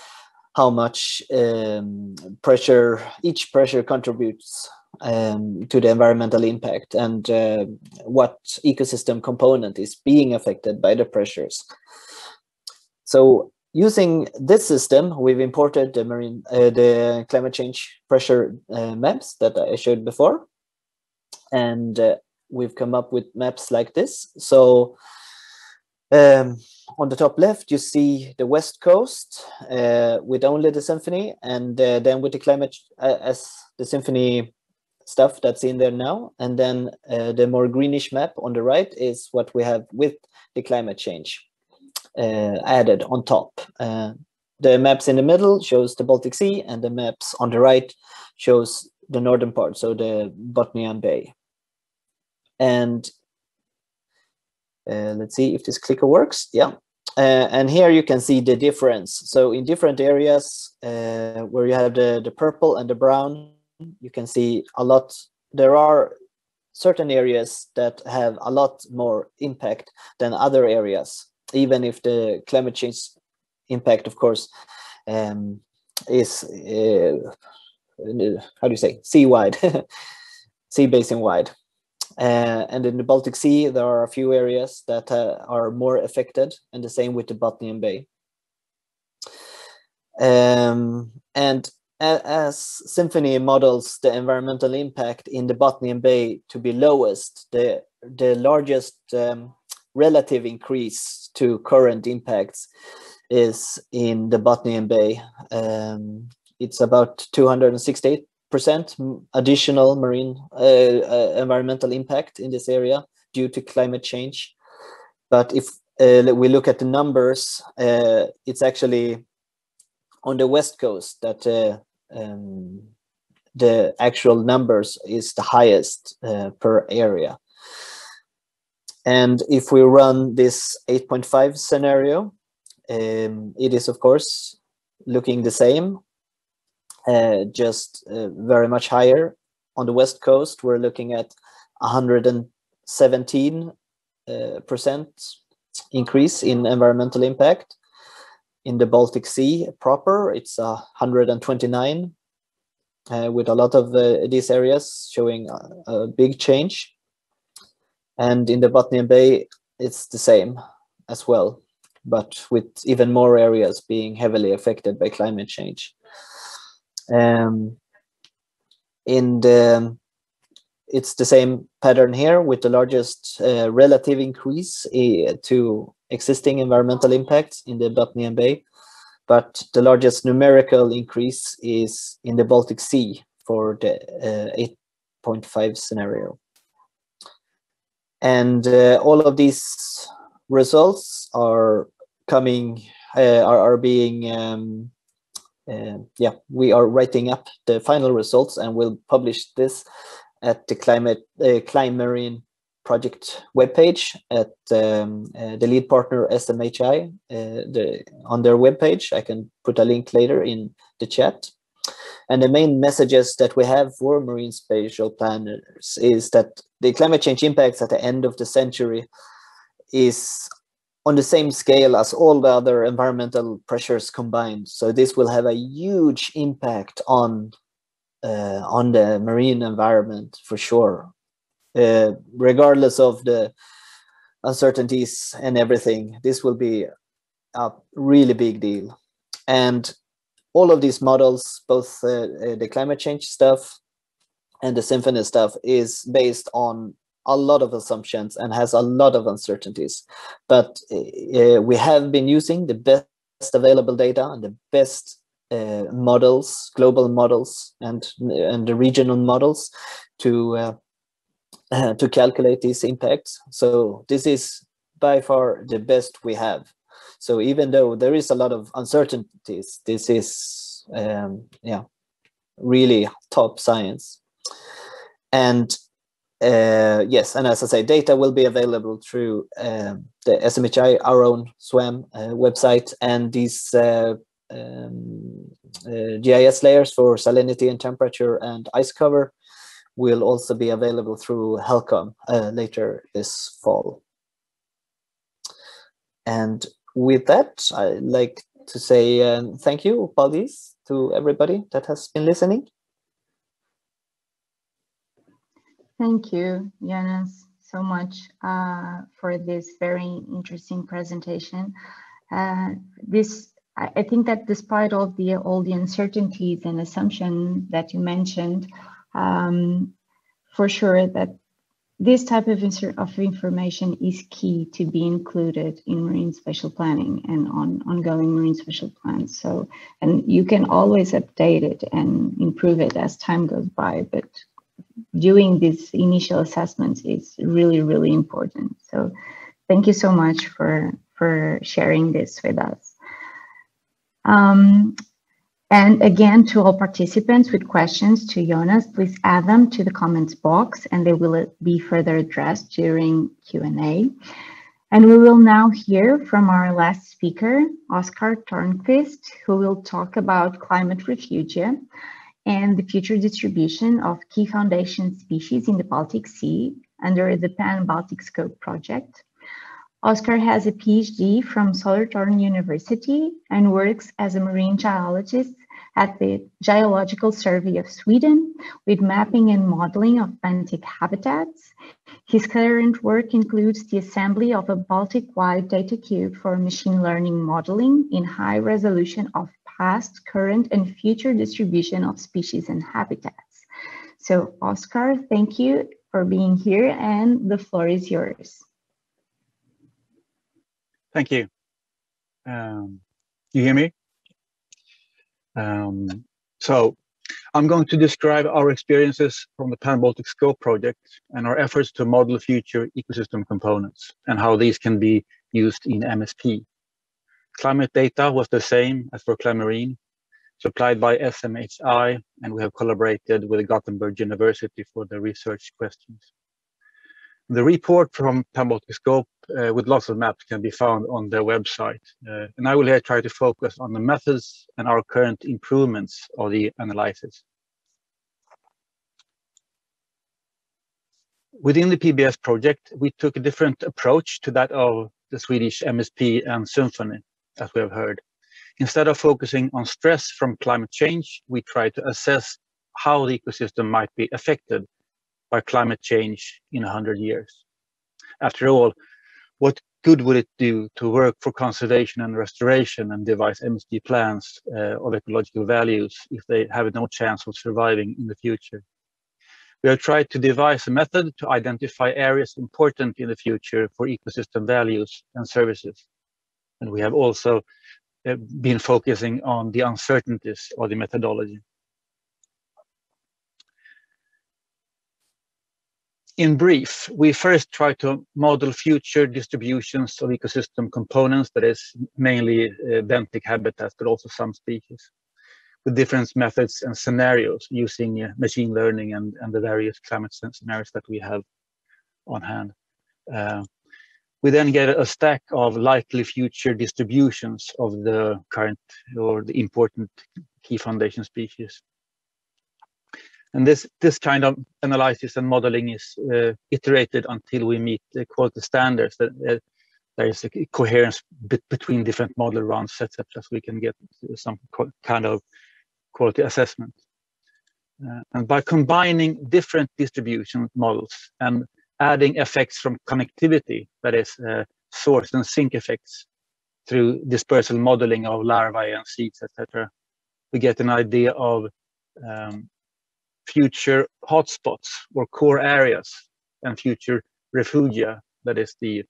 how much um, pressure each pressure contributes um, to the environmental impact and uh, what ecosystem component is being affected by the pressures. So using this system, we've imported the marine uh, the climate change pressure uh, maps that I showed before, and we've come up with maps like this. So um, on the top left, you see the west coast uh, with only the symphony, and uh, then with the climate uh, as the symphony stuff that's in there now. And then uh, the more greenish map on the right is what we have with the climate change uh, added on top. Uh, the maps in the middle shows the Baltic Sea, and the maps on the right shows the northern part, so the Bothnian Bay. And uh, let's see if this clicker works. Yeah. Uh, and here you can see the difference. So in different areas uh, where you have the, the purple and the brown, you can see a lot. There are certain areas that have a lot more impact than other areas, even if the climate change impact, of course, um, is uh, how do you say sea wide, sea basin wide. Uh, and in the Baltic Sea, there are a few areas that uh, are more affected, and the same with the Bothnian Bay. Um, and as Symphony models the environmental impact in the Bothnian Bay to be lowest, the, the largest um, relative increase to current impacts is in the Bothnian Bay. Um, it's about 268 percent additional marine uh, uh, environmental impact in this area due to climate change. But if uh, we look at the numbers, it's actually on the west coast that um, the actual numbers is the highest uh, per area. And if we run this 8.5 scenario, um, it is of course looking the same uh, just uh, very much higher. On the west coast, we're looking at 117 uh, percent increase in environmental impact. In the Baltic Sea proper, it's 129, uh, with a lot of uh, these areas showing a, a, big change. And in the Bothnian Bay, it's the same as well, but with even more areas being heavily affected by climate change. Um, in the it's the same pattern here with the largest uh, relative increase uh, to existing environmental impacts in the Bothnian Bay, but the largest numerical increase is in the Baltic Sea for the uh, 8.5 scenario. And uh, all of these results are coming, uh, are, are being um, yeah, we are writing up the final results and we'll publish this at the climate uh, Marine project webpage at um, uh, the lead partner SMHI uh, the, on their webpage. I can put a link later in the chat. And the main messages that we have for marine spatial planners is that the climate change impacts at the end of the century is on the same scale as all the other environmental pressures combined. So this will have a huge impact on uh, on the marine environment for sure, uh, regardless of the uncertainties and everything. This will be a really big deal, and all of these models, both uh, uh the climate change stuff and the symphony stuff, is based on a lot of assumptions and has a lot of uncertainties. But uh, we have been using the best available data and the best uh, models, global models, and and the regional models to uh, to calculate these impacts. So this is by far the best we have. So even though there is a lot of uncertainties, this is um, yeah really top science. And uh, yes, and as I say, data will be available through um, the SMHI, our own SWAM uh, website, and these uh, um, uh, GIS layers for salinity and temperature and ice cover will also be available through HELCOM uh, later this fall. And with that, I'd like to say um, thank you, Paldis, to everybody that has been listening. Thank you, Jonas, so much uh, for this very interesting presentation. Uh, this, I, I, think that despite all the all the uncertainties and assumptions that you mentioned, um, for sure that this type of, of information is key to be included in marine spatial planning and on ongoing marine spatial plans. So, and you can always update it and improve it as time goes by, but doing these initial assessments is really, really important. So thank you so much for, for sharing this with us. Um, and again, to all participants with questions to Jonas, please add them to the comments box and they will be further addressed during Q&A. And we will now hear from our last speaker, Oscar Törnqvist, who will talk about climate refugia, and the future distribution of key foundation species in the Baltic Sea under the Pan-Baltic Scope project. Oscar has a PhD from Södertörn University and works as a marine geologist at the Geological Survey of Sweden with mapping and modeling of benthic habitats. His current work includes the assembly of a Baltic-wide data cube for machine learning modeling in high resolution of past, current, and future distribution of species and habitats. So Oscar, thank you for being here and the floor is yours. Thank you. Um, you hear me? Um, so I'm going to describe our experiences from the Pan-Baltic Scope project and our efforts to model future ecosystem components and how these can be used in MSP. Climate data was the same as for ClimeMarine, supplied by SMHI, and we have collaborated with Gothenburg University for the research questions. The report from Pan-Baltic Scope uh, with lots of maps can be found on their website. Uh, and I will here try to focus on the methods and our current improvements of the analysis. Within the PBS project, we took a different approach to that of the Swedish MSP and Symphony as we have heard. Instead of focusing on stress from climate change, we try to assess how the ecosystem might be affected by climate change in 100 years. After all, what good would it do to work for conservation and restoration and devise MSP plans uh, of ecological values if they have no chance of surviving in the future? We have tried to devise a method to identify areas important in the future for ecosystem values and services. And we have also uh, been focusing on the uncertainties of the methodology. In brief, we first try to model future distributions of ecosystem components, that is mainly uh, benthic habitats, but also some species, with different methods and scenarios using uh, machine learning and, and the various climate scenarios that we have on hand. Uh, we then get a stack of likely future distributions of the current or the important key foundation species. And this, this kind of analysis and modeling is uh, iterated until we meet the quality standards that uh, there is a coherence be between different model runs, etc. So we can get some kind of quality assessment. Uh, and by combining different distribution models and adding effects from connectivity, that is uh, source and sink effects through dispersal modeling of larvae and seeds, etc., we get an idea of um, future hotspots or core areas and future refugia, that is the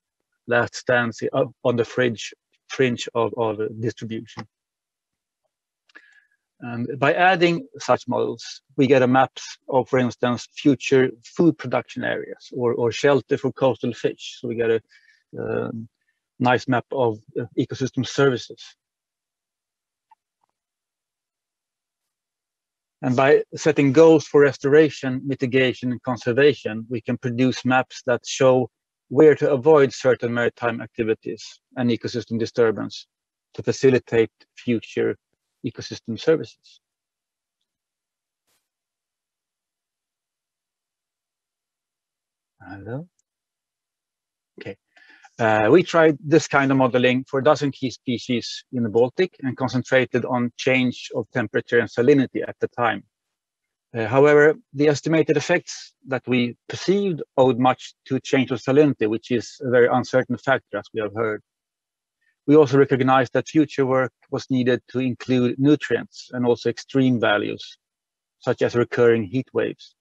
last stands on the fringe, fringe of, of distribution. And by adding such models, we get a map of, for instance, future food production areas or, or shelter for coastal fish. So we get a uh, nice map of uh, ecosystem services. And by setting goals for restoration, mitigation, and conservation, we can produce maps that show where to avoid certain maritime activities and ecosystem disturbance to facilitate future ecosystem services. Hello? Okay. Uh, we tried this kind of modeling for a dozen key species in the Baltic and concentrated on change of temperature and salinity at the time. Uh, however, the estimated effects that we perceived owed much to change of salinity, which is a very uncertain factor, as we have heard. We also recognized that future work was needed to include nutrients and also extreme values, such as recurring heat waves.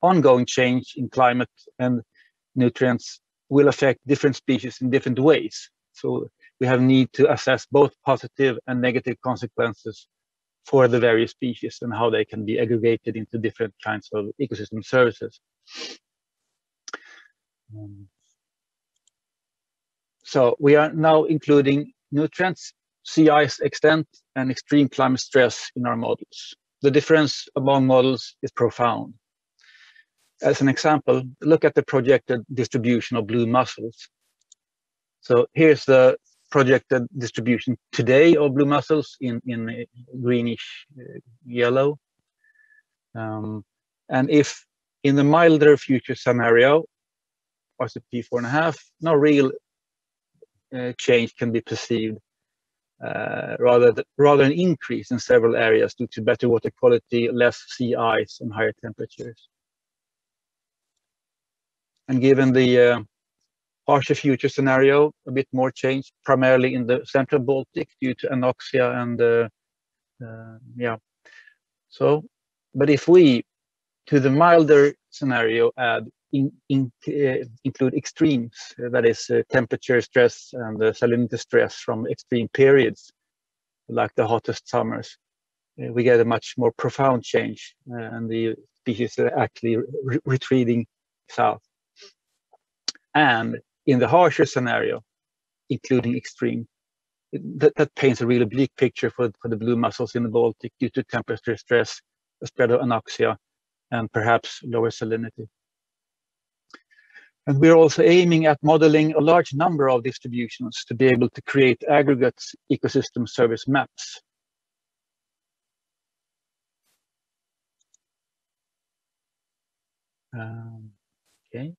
Ongoing change in climate and nutrients will affect different species in different ways. So we have need to assess both positive and negative consequences for the various species and how they can be aggregated into different kinds of ecosystem services. Um, so we are now including nutrients, sea ice extent, and extreme climate stress in our models. The difference among models is profound. As an example, look at the projected distribution of blue mussels. So here's the projected distribution today of blue mussels in, in greenish uh, yellow. Um, and if in the milder future scenario, RCP four and a half, no real change can be perceived, uh, rather th rather an increase in several areas due to better water quality, less sea ice, and higher temperatures. And given the uh, harsher future scenario, a bit more change, primarily in the central Baltic due to anoxia and uh, uh, yeah. So, but if we to the milder scenario add in, in, uh, include extremes, uh, that is uh, temperature stress and the salinity stress from extreme periods, like the hottest summers, uh, we get a much more profound change, and the species are actually re retreating south. And in the harsher scenario, including extreme, that, that paints a really bleak picture for, for the blue mussels in the Baltic due to temperature stress, spread of anoxia, and perhaps lower salinity. And we're also aiming at modeling a large number of distributions to be able to create aggregate ecosystem service maps. Um, okay.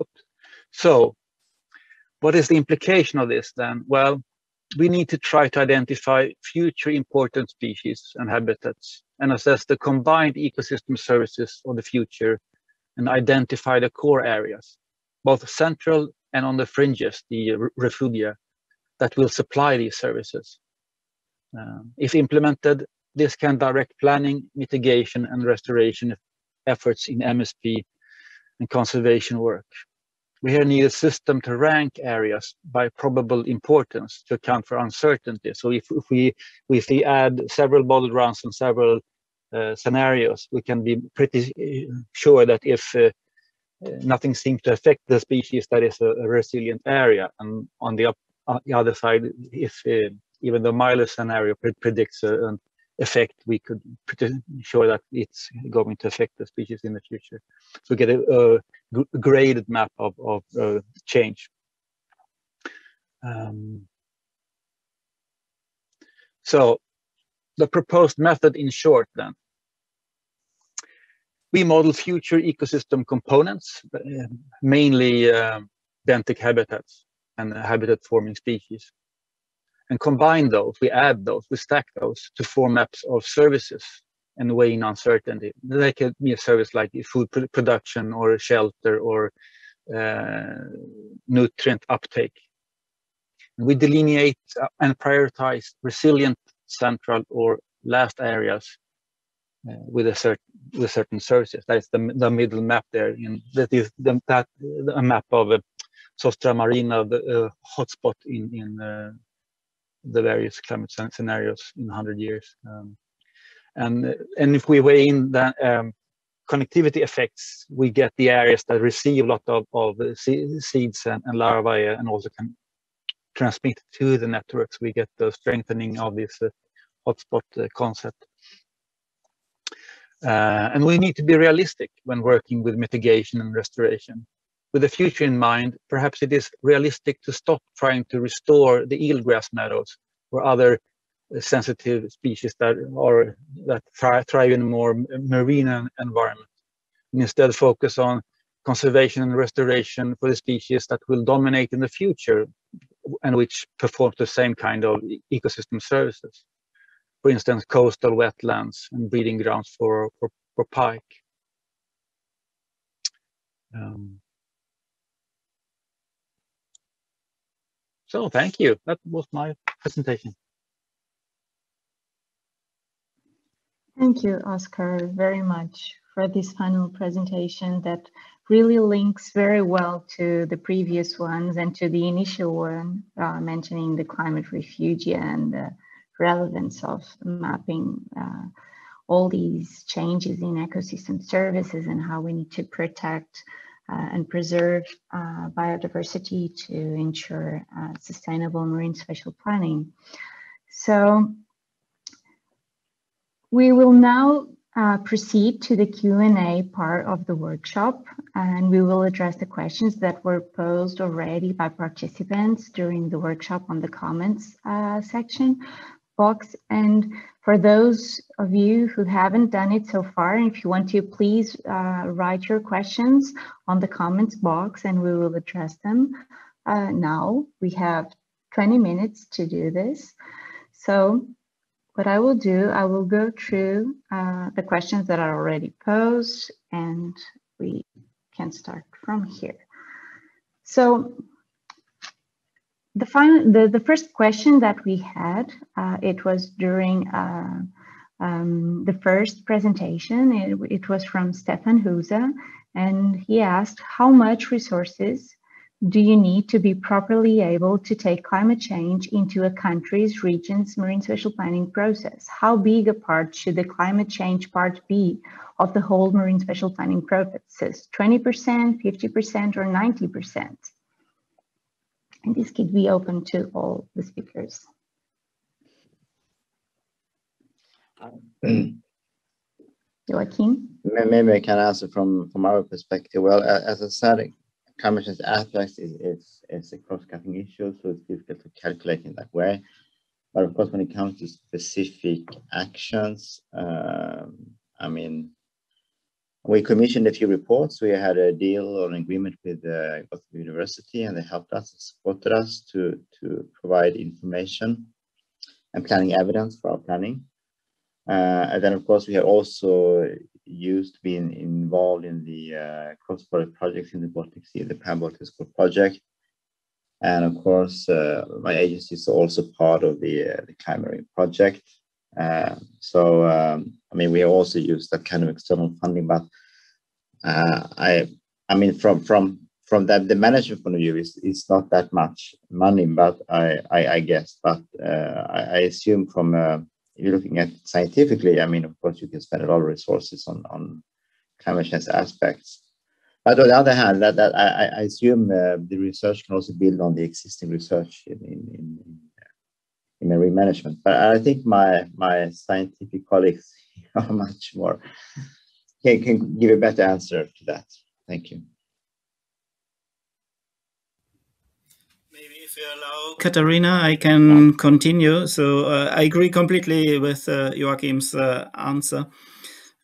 Oops. So what is the implication of this then? Well, we need to try to identify future important species and habitats and assess the combined ecosystem services of the future and identify the core areas, both central and on the fringes, the refugia, that will supply these services. Um, if implemented, this can direct planning, mitigation, and restoration efforts in MSP and conservation work we here need a system to rank areas by probable importance to account for uncertainty. So if, if we if we add several model runs and several scenarios, we can be pretty uh, sure that if uh, uh, nothing seems to affect the species, that is a, a resilient area. And on the, on the other side, if uh, even the milder scenario predicts a, a effect, we could pretty sure that it's going to affect the species in the future. So get a, a graded map of, of uh, change. Um, so the proposed method in short then. We model future ecosystem components, uh, mainly uh, benthic habitats and habitat forming species and combine those, we add those, we stack those to form maps of services and weigh in uncertainty. They could be a service like food production or shelter or uh, nutrient uptake. We delineate and prioritize resilient central or last areas uh, with a certain with certain services. That is the the middle map there. In that is the, that a map of uh, Zostera marina, the uh, hotspot in in uh, the various climate scenarios in 100 years. Um, and, and if we weigh in the um, connectivity effects, we get the areas that receive a lot of, of seeds and, and larvae and also can transmit to the networks. We get the strengthening of this uh, hotspot uh, concept. Uh, and we need to be realistic when working with mitigation and restoration with the future in mind, perhaps it is realistic to stop trying to restore the eelgrass meadows or other sensitive species that are that thrive in a more marine environment. And instead focus on conservation and restoration for the species that will dominate in the future and which perform the same kind of ecosystem services. For instance, coastal wetlands and breeding grounds for, for, for pike. Um, So thank you. That was my presentation. Thank you, Oscar, very much for this final presentation that really links very well to the previous ones and to the initial one uh, mentioning the climate refugee and the relevance of mapping uh, all these changes in ecosystem services and how we need to protect uh, and preserve uh, biodiversity to ensure uh, sustainable marine spatial planning. So we will now uh, proceed to the Q&A part of the workshop and we will address the questions that were posed already by participants during the workshop on the comments uh, section box. And for those of you who haven't done it so far, if you want to, please uh, write your questions on the comments box and we will address them. Uh, now we have 20 minutes to do this. So what I will do, I will go through uh, the questions that are already posed and we can start from here. So the final, the, the first question that we had, uh, it was during uh, um, the first presentation. It, it was from Stefan Husa, and he asked, how much resources do you need to be properly able to take climate change into a country's, region's marine spatial planning process? How big a part should the climate change part be of the whole marine spatial planning process? 20%, 50%, or 90%? And this could be open to all the speakers. Joacim? Maybe I can answer from, from our perspective. Well, as I said, climate change aspects is, is, is a cross-cutting issue, so it's difficult to calculate in that way. But of course, when it comes to specific actions, um, I mean, we commissioned a few reports. We had a deal or an agreement with uh, University, and they helped us, supported us to to provide information and planning evidence for our planning. Uh, and then, of course, we have also used being involved in the uh, cross-border projects in the Baltic Sea, the Pan-Baltic Scope project. And of course, uh, my agency is also part of the, uh, the Climate project. So, um, I mean, we also use that kind of external funding, but I, I mean, from from from that the management point of view, is it's not that much money, but I I, I guess, but uh, I, I, assume from you're looking at scientifically, I mean, of course, you can spend a lot of resources on on climate change aspects. But on the other hand, that, that I, I assume uh, the research can also build on the existing research in, in, in, in marine management. But I think my my scientific colleagues are much more can, can give a better answer to that. Thank you. Maybe if you allow, Catarina, I can continue. So uh, I agree completely with uh, Joacim's uh, answer.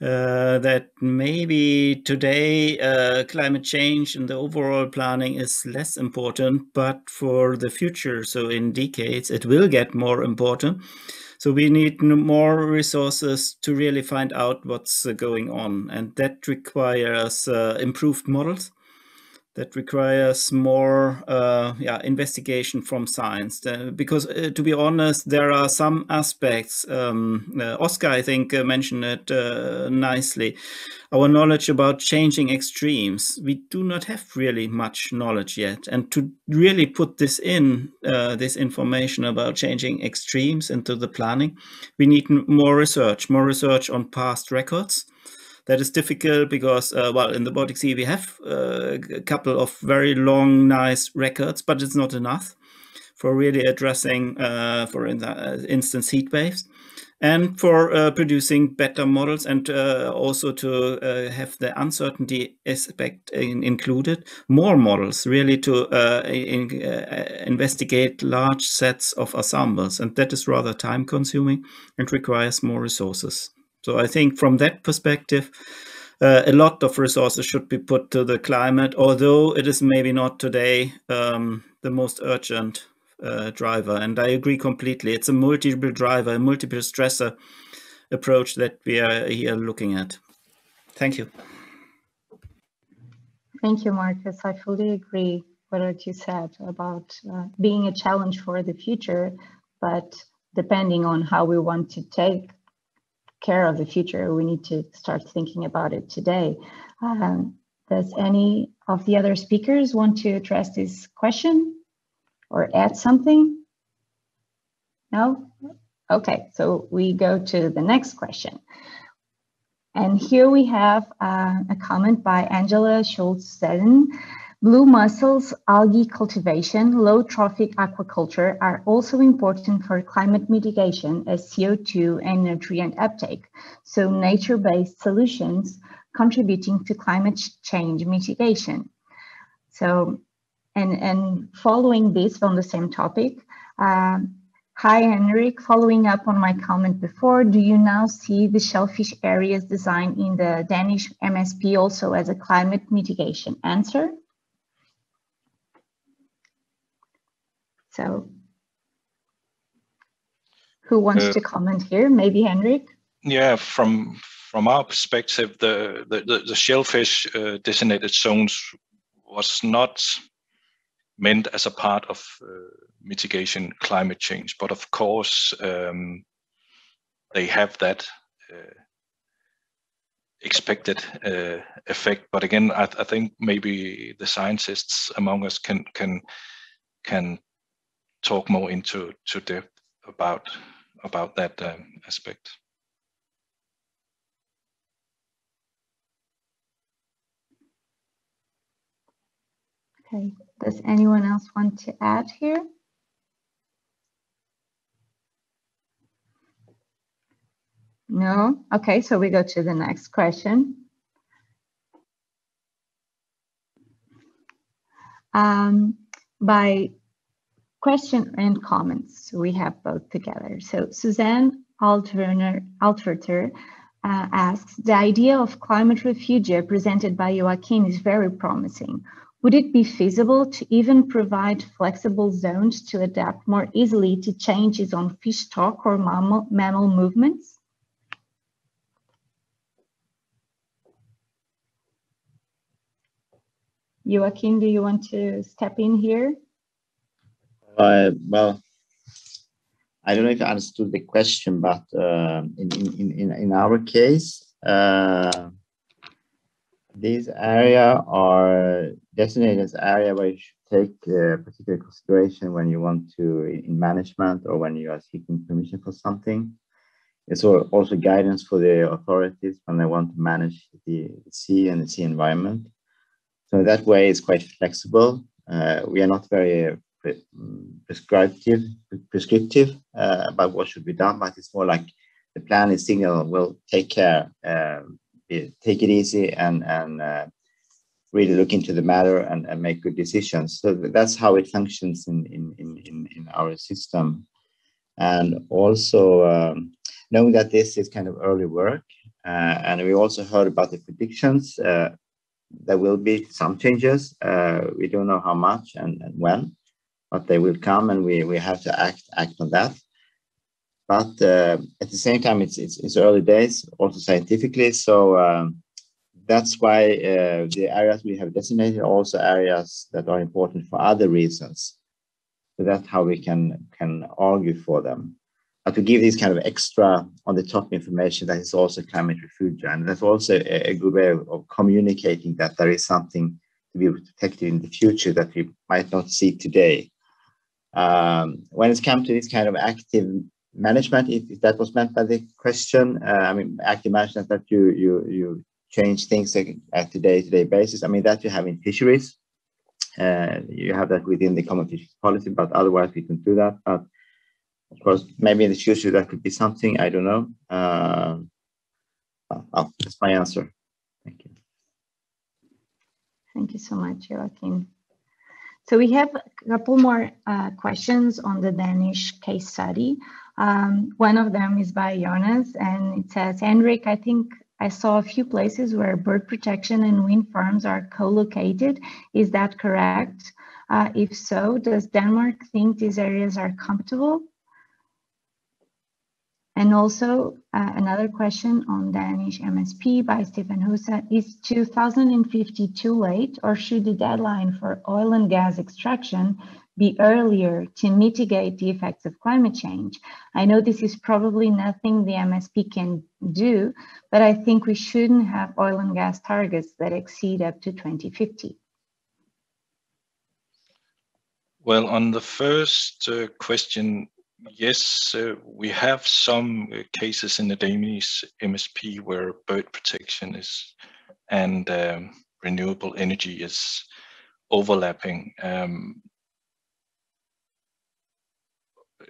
Uh, that maybe today uh, climate change and the overall planning is less important, but for the future, so in decades, it will get more important. So we need more resources to really find out what's uh, going on, and that requires improved models that requires more uh, yeah, investigation from science. Uh, because uh, to be honest, there are some aspects, um, uh, Oscar, I think, uh, mentioned it uh, nicely. Our knowledge about changing extremes, we do not have really much knowledge yet. And to really put this in, this information about changing extremes into the planning, we need more research, more research on past records that is difficult because, uh, well, in the Baltic Sea we have uh, a couple of very long, nice records, but it's not enough for really addressing, uh, for uh, instance, heat waves. And for uh, producing better models and uh, also to have the uncertainty aspect in, included more models really to in, investigate large sets of ensembles. And that is rather time consuming and requires more resources so I think from that perspective, uh, a lot of resources should be put to the climate, although it is maybe not today um, the most urgent uh, driver. And I agree completely. It's a multiple driver, a multiple stressor approach that we are here looking at. Thank you. Thank you, Markus. I fully agree with what you said about uh, being a challenge for the future, but depending on how we want to take care of the future, we need to start thinking about it today. Um, does any of the other speakers want to address this question or add something? No? Okay, so we go to the next question. And here we have uh, a comment by Angela Schultz-Zehden. Blue mussels, algae cultivation, low trophic aquaculture are also important for climate mitigation as CO2 and nutrient uptake, so nature-based solutions contributing to climate change mitigation. So, and, and following this on the same topic, uh, Hi, Henrik. Following up on my comment before, do you now see the shellfish areas design in the Danish MSP also as a climate mitigation answer? So who wants uh, to comment here? Maybe Henrik? Yeah, from from our perspective, the, the, the, the shellfish uh, designated zones was not meant as a part of uh, mitigation climate change, but of course um, they have that uh, expected uh, effect. But again, I, I, think maybe the scientists among us can can can talk more into to depth about about that um, aspect. Okay, does anyone else want to add here? No? Okay, so we go to the next question. Um, by question and comments. We have both together. So Suzanne Altwerner, Altwerter uh, asks, the idea of climate refugia presented by Joacim is very promising. Would it be feasible to even provide flexible zones to adapt more easily to changes on fish stock or mammal, mammal movements? Joacim, do you want to step in here? Well, I don't know if I understood the question, but uh, in, in, in, in our case, uh, these area are designated as area where you should take uh, particular consideration when you want to in management or when you are seeking permission for something. It's also guidance for the authorities when they want to manage the sea and the sea environment. So that way it's quite flexible. Uh, we are not very pre prescriptive, prescriptive uh, about what should be done, but it's more like the plan is signal will take care, uh, take it easy, and and uh, really look into the matter and, and make good decisions. So that's how it functions in in in in, our system, and also um, knowing that this is kind of early work, uh, and we also heard about the predictions. Uh, there will be some changes. Uh, we don't know how much and, and, when, but they will come, and we we have to act act on that. But uh, at the same time, it's, it's, it's early days, also scientifically. So um, that's why uh, the areas we have designated are also areas that are important for other reasons. So that's how we can can argue for them. But to give this kind of extra on the top information that is also climate refuge, and that's also a, a good way of, of, communicating that there is something to be protected in the future that we might not see today. Um, when it's come to this kind of active management, if, if that was meant by the question, uh, I mean, active management that you you you change things at the day-to-day basis. I mean, that you have in fisheries. Uh, you have that within the common fisheries policy, but otherwise we can do that. But of course, maybe in the future that could be something, I don't know. Uh, oh, that's my answer. Thank you. Thank you so much, Joacim. So we have a couple more uh, questions on the Danish case study. Um, one of them is by Jonas, and it says, Henrik, I think I saw a few places where bird protection and wind farms are co-located. Is that correct? Uh, if so, does Denmark think these areas are comfortable? And also uh, another question on Danish MSP by Stephen Husa, is 2050 too late or should the deadline for oil and gas extraction be earlier to mitigate the effects of climate change. I know this is probably nothing the MSP can do, but I think we shouldn't have oil and gas targets that exceed up to 2050. Well, on the first uh, question, yes, uh, we have some uh, cases in the Danish MSP where bird protection is and um, renewable energy is overlapping. Um,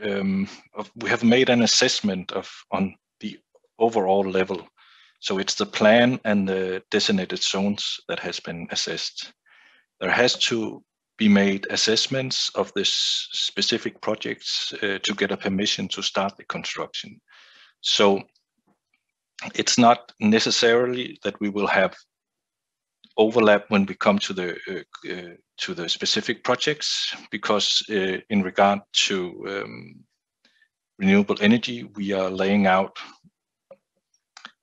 um, we have made an assessment of on the overall level. So it's the plan and the designated zones that has been assessed. There has to be made assessments of this specific projects uh, to get a permission to start the construction. So it's not necessarily that we will have overlap when we come to the uh, uh, to the specific projects because uh, in regard to um, renewable energy, we are laying out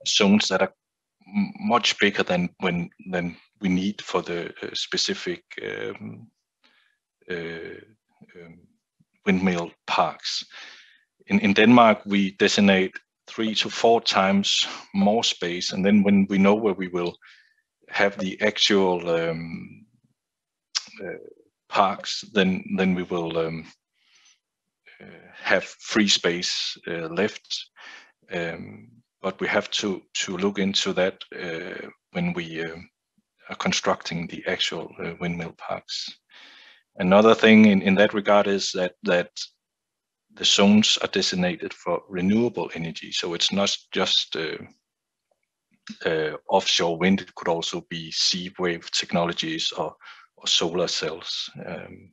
zones that are much bigger than when than we need for the uh, specific um, windmill parks. In, in Denmark, we designate three to four times more space, and then when we know where we will have the actual um, uh, parks, then then we will um, uh, have free space uh, left. Um, but we have to to look into that when we are constructing the actual windmill parks. Another thing in, in that regard is that that the zones are designated for renewable energy. So it's not just uh, uh, offshore wind, it could also be sea wave technologies or or solar cells. Um,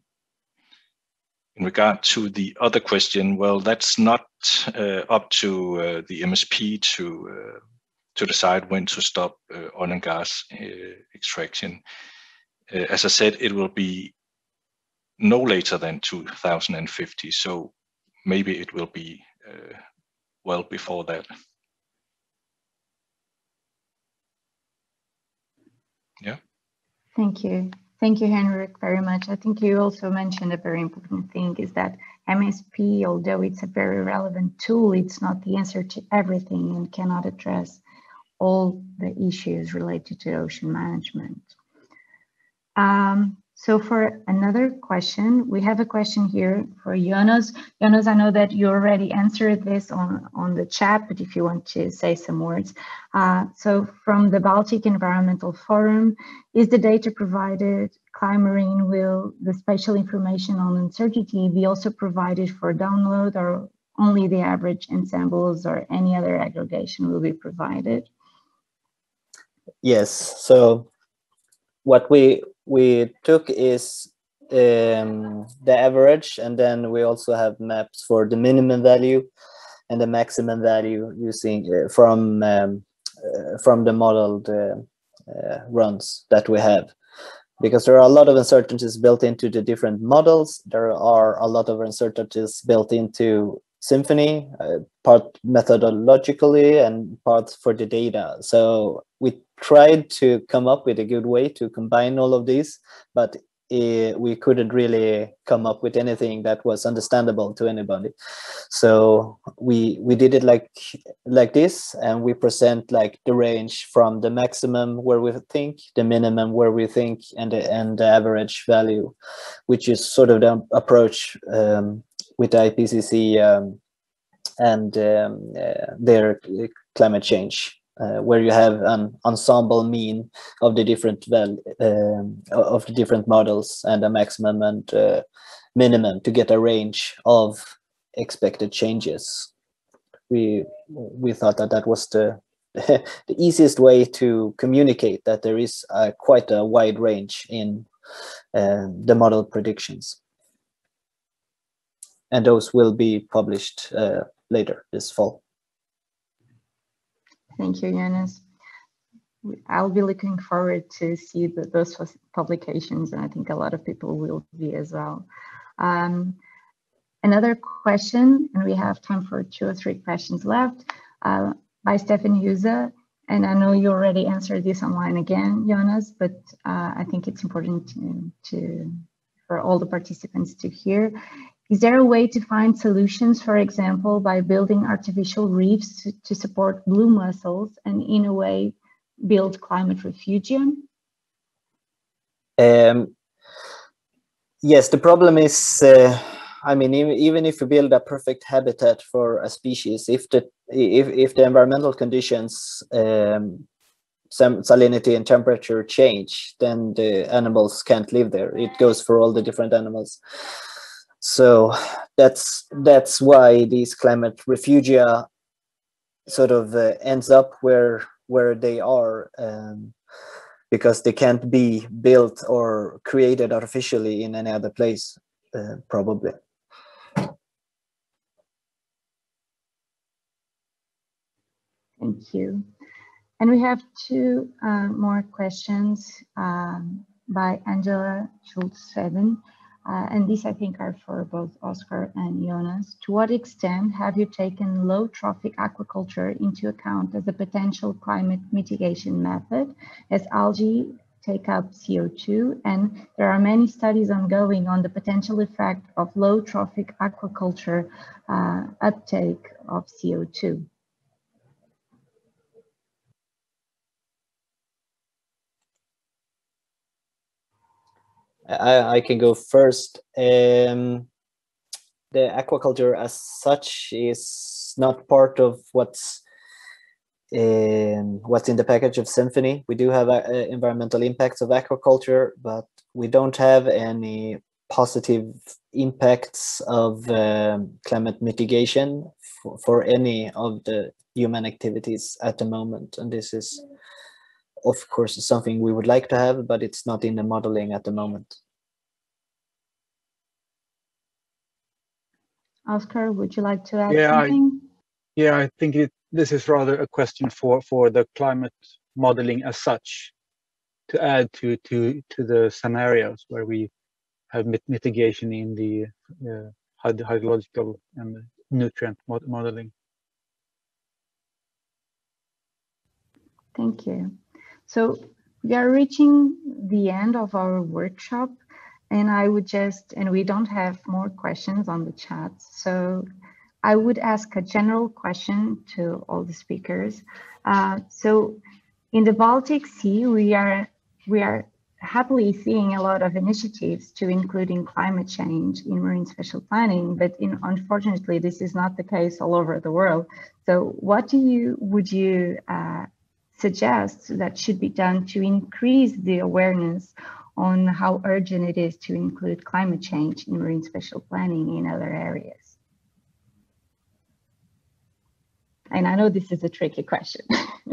in regard to the other question, well, that's not uh, up to uh, the MSP to uh, to decide when to stop uh, oil and gas extraction. As I said, it will be no later than 2050. So maybe it will be well before that. Yeah. Thank you. Thank you, Henrik, very much. I think you also mentioned a very important thing is that MSP, although it's a very relevant tool, it's not the answer to everything and cannot address all the issues related to ocean management. Um, So for another question, we have a question here for Jonas. Jonas, I know that you already answered this on, on the chat, but if you want to say some words. Uh, so from the Baltic Environmental Forum, is the data provided, ClimeMarine, will the spatial information on uncertainty be also provided for download or only the average ensembles or any other aggregation will be provided? Yes, so what we we took is um, the average, and then we also have maps for the minimum value and the maximum value using uh, from um, uh, from the modeled uh, uh, runs that we have. Because there are a lot of uncertainties built into the different models. There are a lot of uncertainties built into Symphony, uh, part methodologically and part for the data. So we tried to come up with a good way to combine all of these, but uh, we couldn't really come up with anything that was understandable to anybody. So we we did it like like this, and we present like the range from the maximum where we think, the minimum where we think, and the and the average value, which is sort of the approach um, with IPCC um, and um, uh, their climate change, uh, where you have an ensemble mean of the different val um, of the different models and a maximum and uh, minimum to get a range of expected changes. We we thought that that was the the easiest way to communicate that there is quite a wide range in uh, the model predictions and those will be published uh, later this fall. Thank you, Jonas. I'll be looking forward to see the, those publications, and I think a lot of people will be as well. Um, another question, and we have time for two or three questions left, uh, by Stefan Huza. And I know you already answered this online again, Jonas, but uh, I think it's important to, to, for all the participants to hear. Is there a way to find solutions, for example, by building artificial reefs to, support blue mussels and in a way build climate refugium? Um, yes, the problem is, uh, I mean, even if you build a perfect habitat for a species, if the if if the environmental conditions, um, salinity and temperature change, then the animals can't live there. It goes for all the different animals so that's that's why these climate refugia sort of uh, ends up where where they are um, because they can't be built or created artificially in any other place uh, probably thank you and we have two uh, more questions um, by angela schultz-Zehden. Uh, and these I think are for both Oscar and Jonas. To what extent have you taken low trophic aquaculture into account as a potential climate mitigation method as algae take up CO2 and there are many studies ongoing on the potential effect of low trophic aquaculture uh, uptake of CO2. I, I can go first. Um, the aquaculture as such is not part of what's in what's in the package of symphony We do have uh, environmental impacts of aquaculture, but we don't have any positive impacts of um, climate mitigation for, for any of the human activities at the moment. And this is of course something we would like to have, but it's not in the modeling at the moment. Oscar, would you like to add yeah, something? I, yeah, I think it, this is rather a question for, for the climate modeling as such to add to, to, to the scenarios where we have mit mitigation in the uh, hydrological and nutrient mod modeling. Thank you. So we are reaching the end of our workshop and I would just, and we don't have more questions on the chat. So I would ask a general question to all the speakers. Uh, so in the Baltic Sea, we are, we are happily seeing a lot of initiatives to including climate change in marine spatial planning, but in, unfortunately, this is not the case all over the world. So what do you, would you uh, suggest that should be done to increase the awareness on how urgent it is to include climate change in marine spatial planning in other areas? And I know this is a tricky question.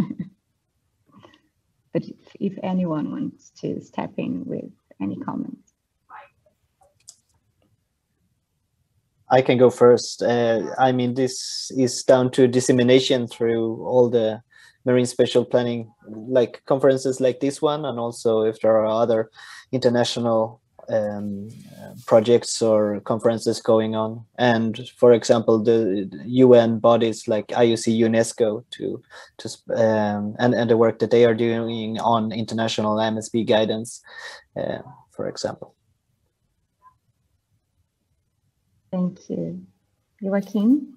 but if, if anyone wants to step in with any comments. I can go first. Uh, I mean, this is down to dissemination through all the marine spatial planning, like conferences like this one, and also if there are other international um, projects or conferences going on. And for example, the UN bodies like IOC, UNESCO, to to um, and and the work that they are doing on international MSP guidance, uh, for example. Thank you, Joacim.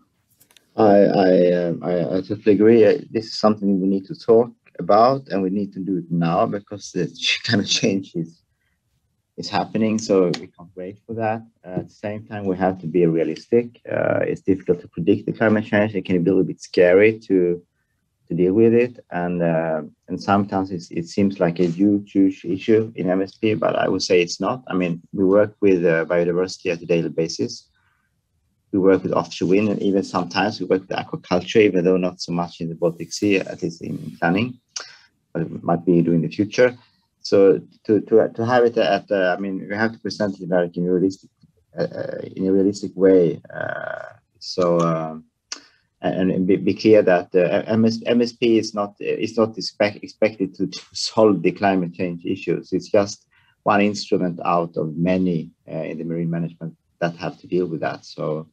I I, um, I, I totally agree. This is something we need to talk about, and we need to do it now because the kind of change is is happening. So we can't wait for that. Uh, at the same time, we have to be realistic. Uh, it's difficult to predict the climate change. It can be a little bit scary to to deal with it, and uh, and sometimes it seems like a huge, huge issue in MSP, but I would say it's not. I mean, we work with uh, biodiversity at a daily basis. We work with offshore wind, and even sometimes we work with aquaculture, even though not so much in the Baltic Sea, at least in planning, but it might be doing the future so to to to have it at uh, I mean we have to present it in a realistic uh, uh in a realistic way. Uh, so um, and, and be, be, clear that uh, MS, MSP is not is not expect, expected to, to, solve the climate change issues. It's just one instrument out of many uh, in the marine management that have to deal with that. So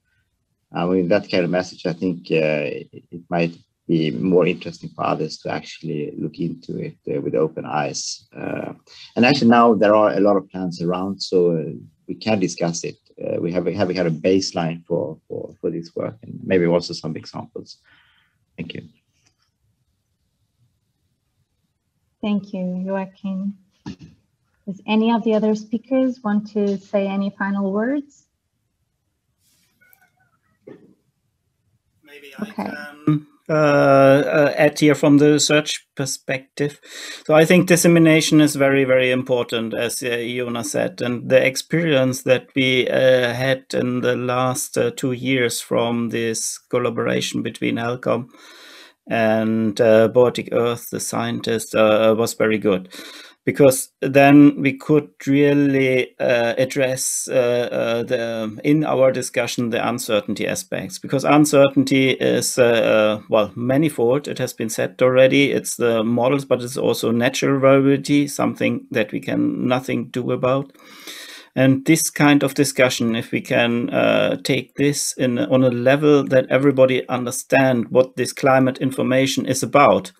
Mean that kind of message, I think it, it might be more interesting for others to actually look into it uh, with open eyes. Uh, and actually now there are a lot of plans around, so uh, we can discuss it. Uh, we have, we have had a baseline for, for, for this work and maybe also some examples. Thank you. Thank you, Joacim. Does any of the other speakers want to say any final words? Maybe I okay. can uh, uh, add here from the research perspective. So I think dissemination is very, very important, as uh, Iona said, and the experience that we uh, had in the last uh, two years from this collaboration between HELCOM and uh, Baltic Earth, the scientist, uh, was very good because then we could really uh, address uh, uh, the in our discussion the uncertainty aspects because uncertainty is uh, uh, well manifold. It has been said already. It's the models but it's also natural variability something that we can nothing do about. And this kind of discussion if we can uh, take this in on a level that everybody understand what this climate information is about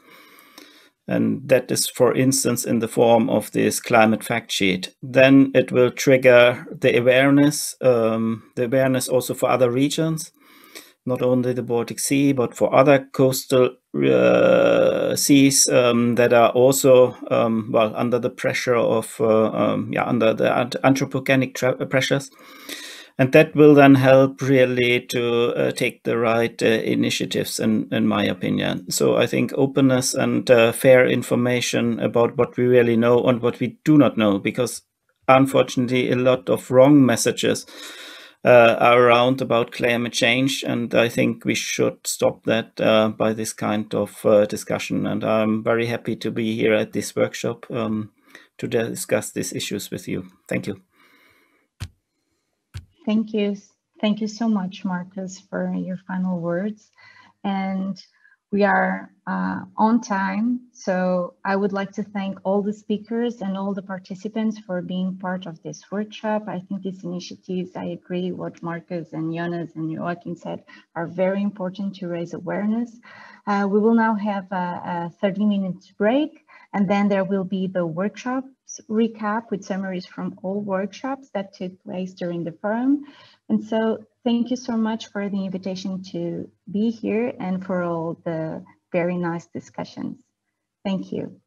and that is, for instance, in the form of this climate fact sheet, then it will trigger the awareness, um, the awareness also for other regions, not only the Baltic Sea, but for other coastal uh, seas um, that are also, um, well, under the pressure of, uh, um, yeah, under the anthropogenic pressures and that will then help really to uh, take the right uh, initiatives in, in my opinion. So i think openness and uh, fair information about what we really know and what we do not know because unfortunately a lot of wrong messages uh, are around about climate change. And i think we should stop that uh, by this kind of uh, discussion. And i'm very happy to be here at this workshop um, to discuss these issues with you. Thank you Thank you. Thank you so much, Markus, for your final words. And we are uh, on time, so I would like to thank all the speakers and all the participants for being part of this workshop. I think these initiatives, I agree what Markus and Jonas and Joacim said, are very important to raise awareness. Uh, we will now have a, a 30 minutes break, and then there will be the workshop recap with summaries from all workshops that took place during the forum. And so thank you so much for the invitation to be here and for all the very nice discussions. Thank you.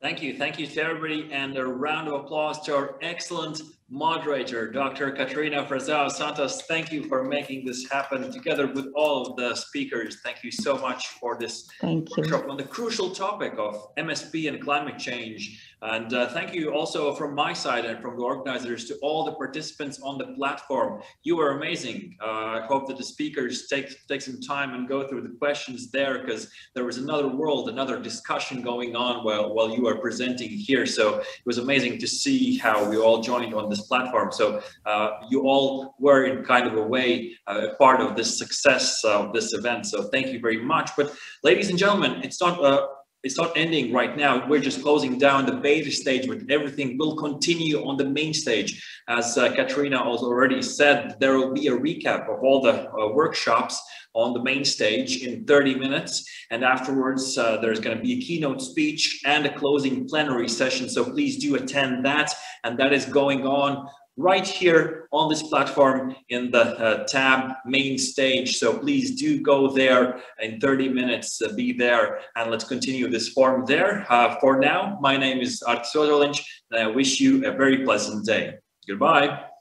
Thank you. Thank you to everybody and a round of applause to our excellent moderator, Dr. Catarina Frazão Santos. Thank you for making this happen together with all of the speakers. Thank you so much for this Thank you. workshop on the crucial topic of MSP and climate change. And uh, thank you also from my side and from the organizers to all the participants on the platform. You were amazing. Uh, I hope that the speakers take, take some time and go through the questions there because there was another world, another discussion going on while, while you were presenting here. So it was amazing to see how we all joined on this platform. So uh, you all were in kind of a way uh, part of the success of this event. So thank you very much. But ladies and gentlemen, it's not uh, it's not ending right now. We're just closing down the beta stage, but everything will continue on the main stage. As uh, Katrina also already said, there will be a recap of all the uh, workshops on the main stage in 30 minutes. And afterwards, uh, there's going to be a keynote speech and a closing plenary session. So please do attend that. And that is going on right here on this platform in the uh, tab main stage. So please do go there in 30 minutes, uh, be there, and let's continue this forum there. Uh, for now, my name is Artis Ozolinch, and I wish you a very pleasant day. Goodbye.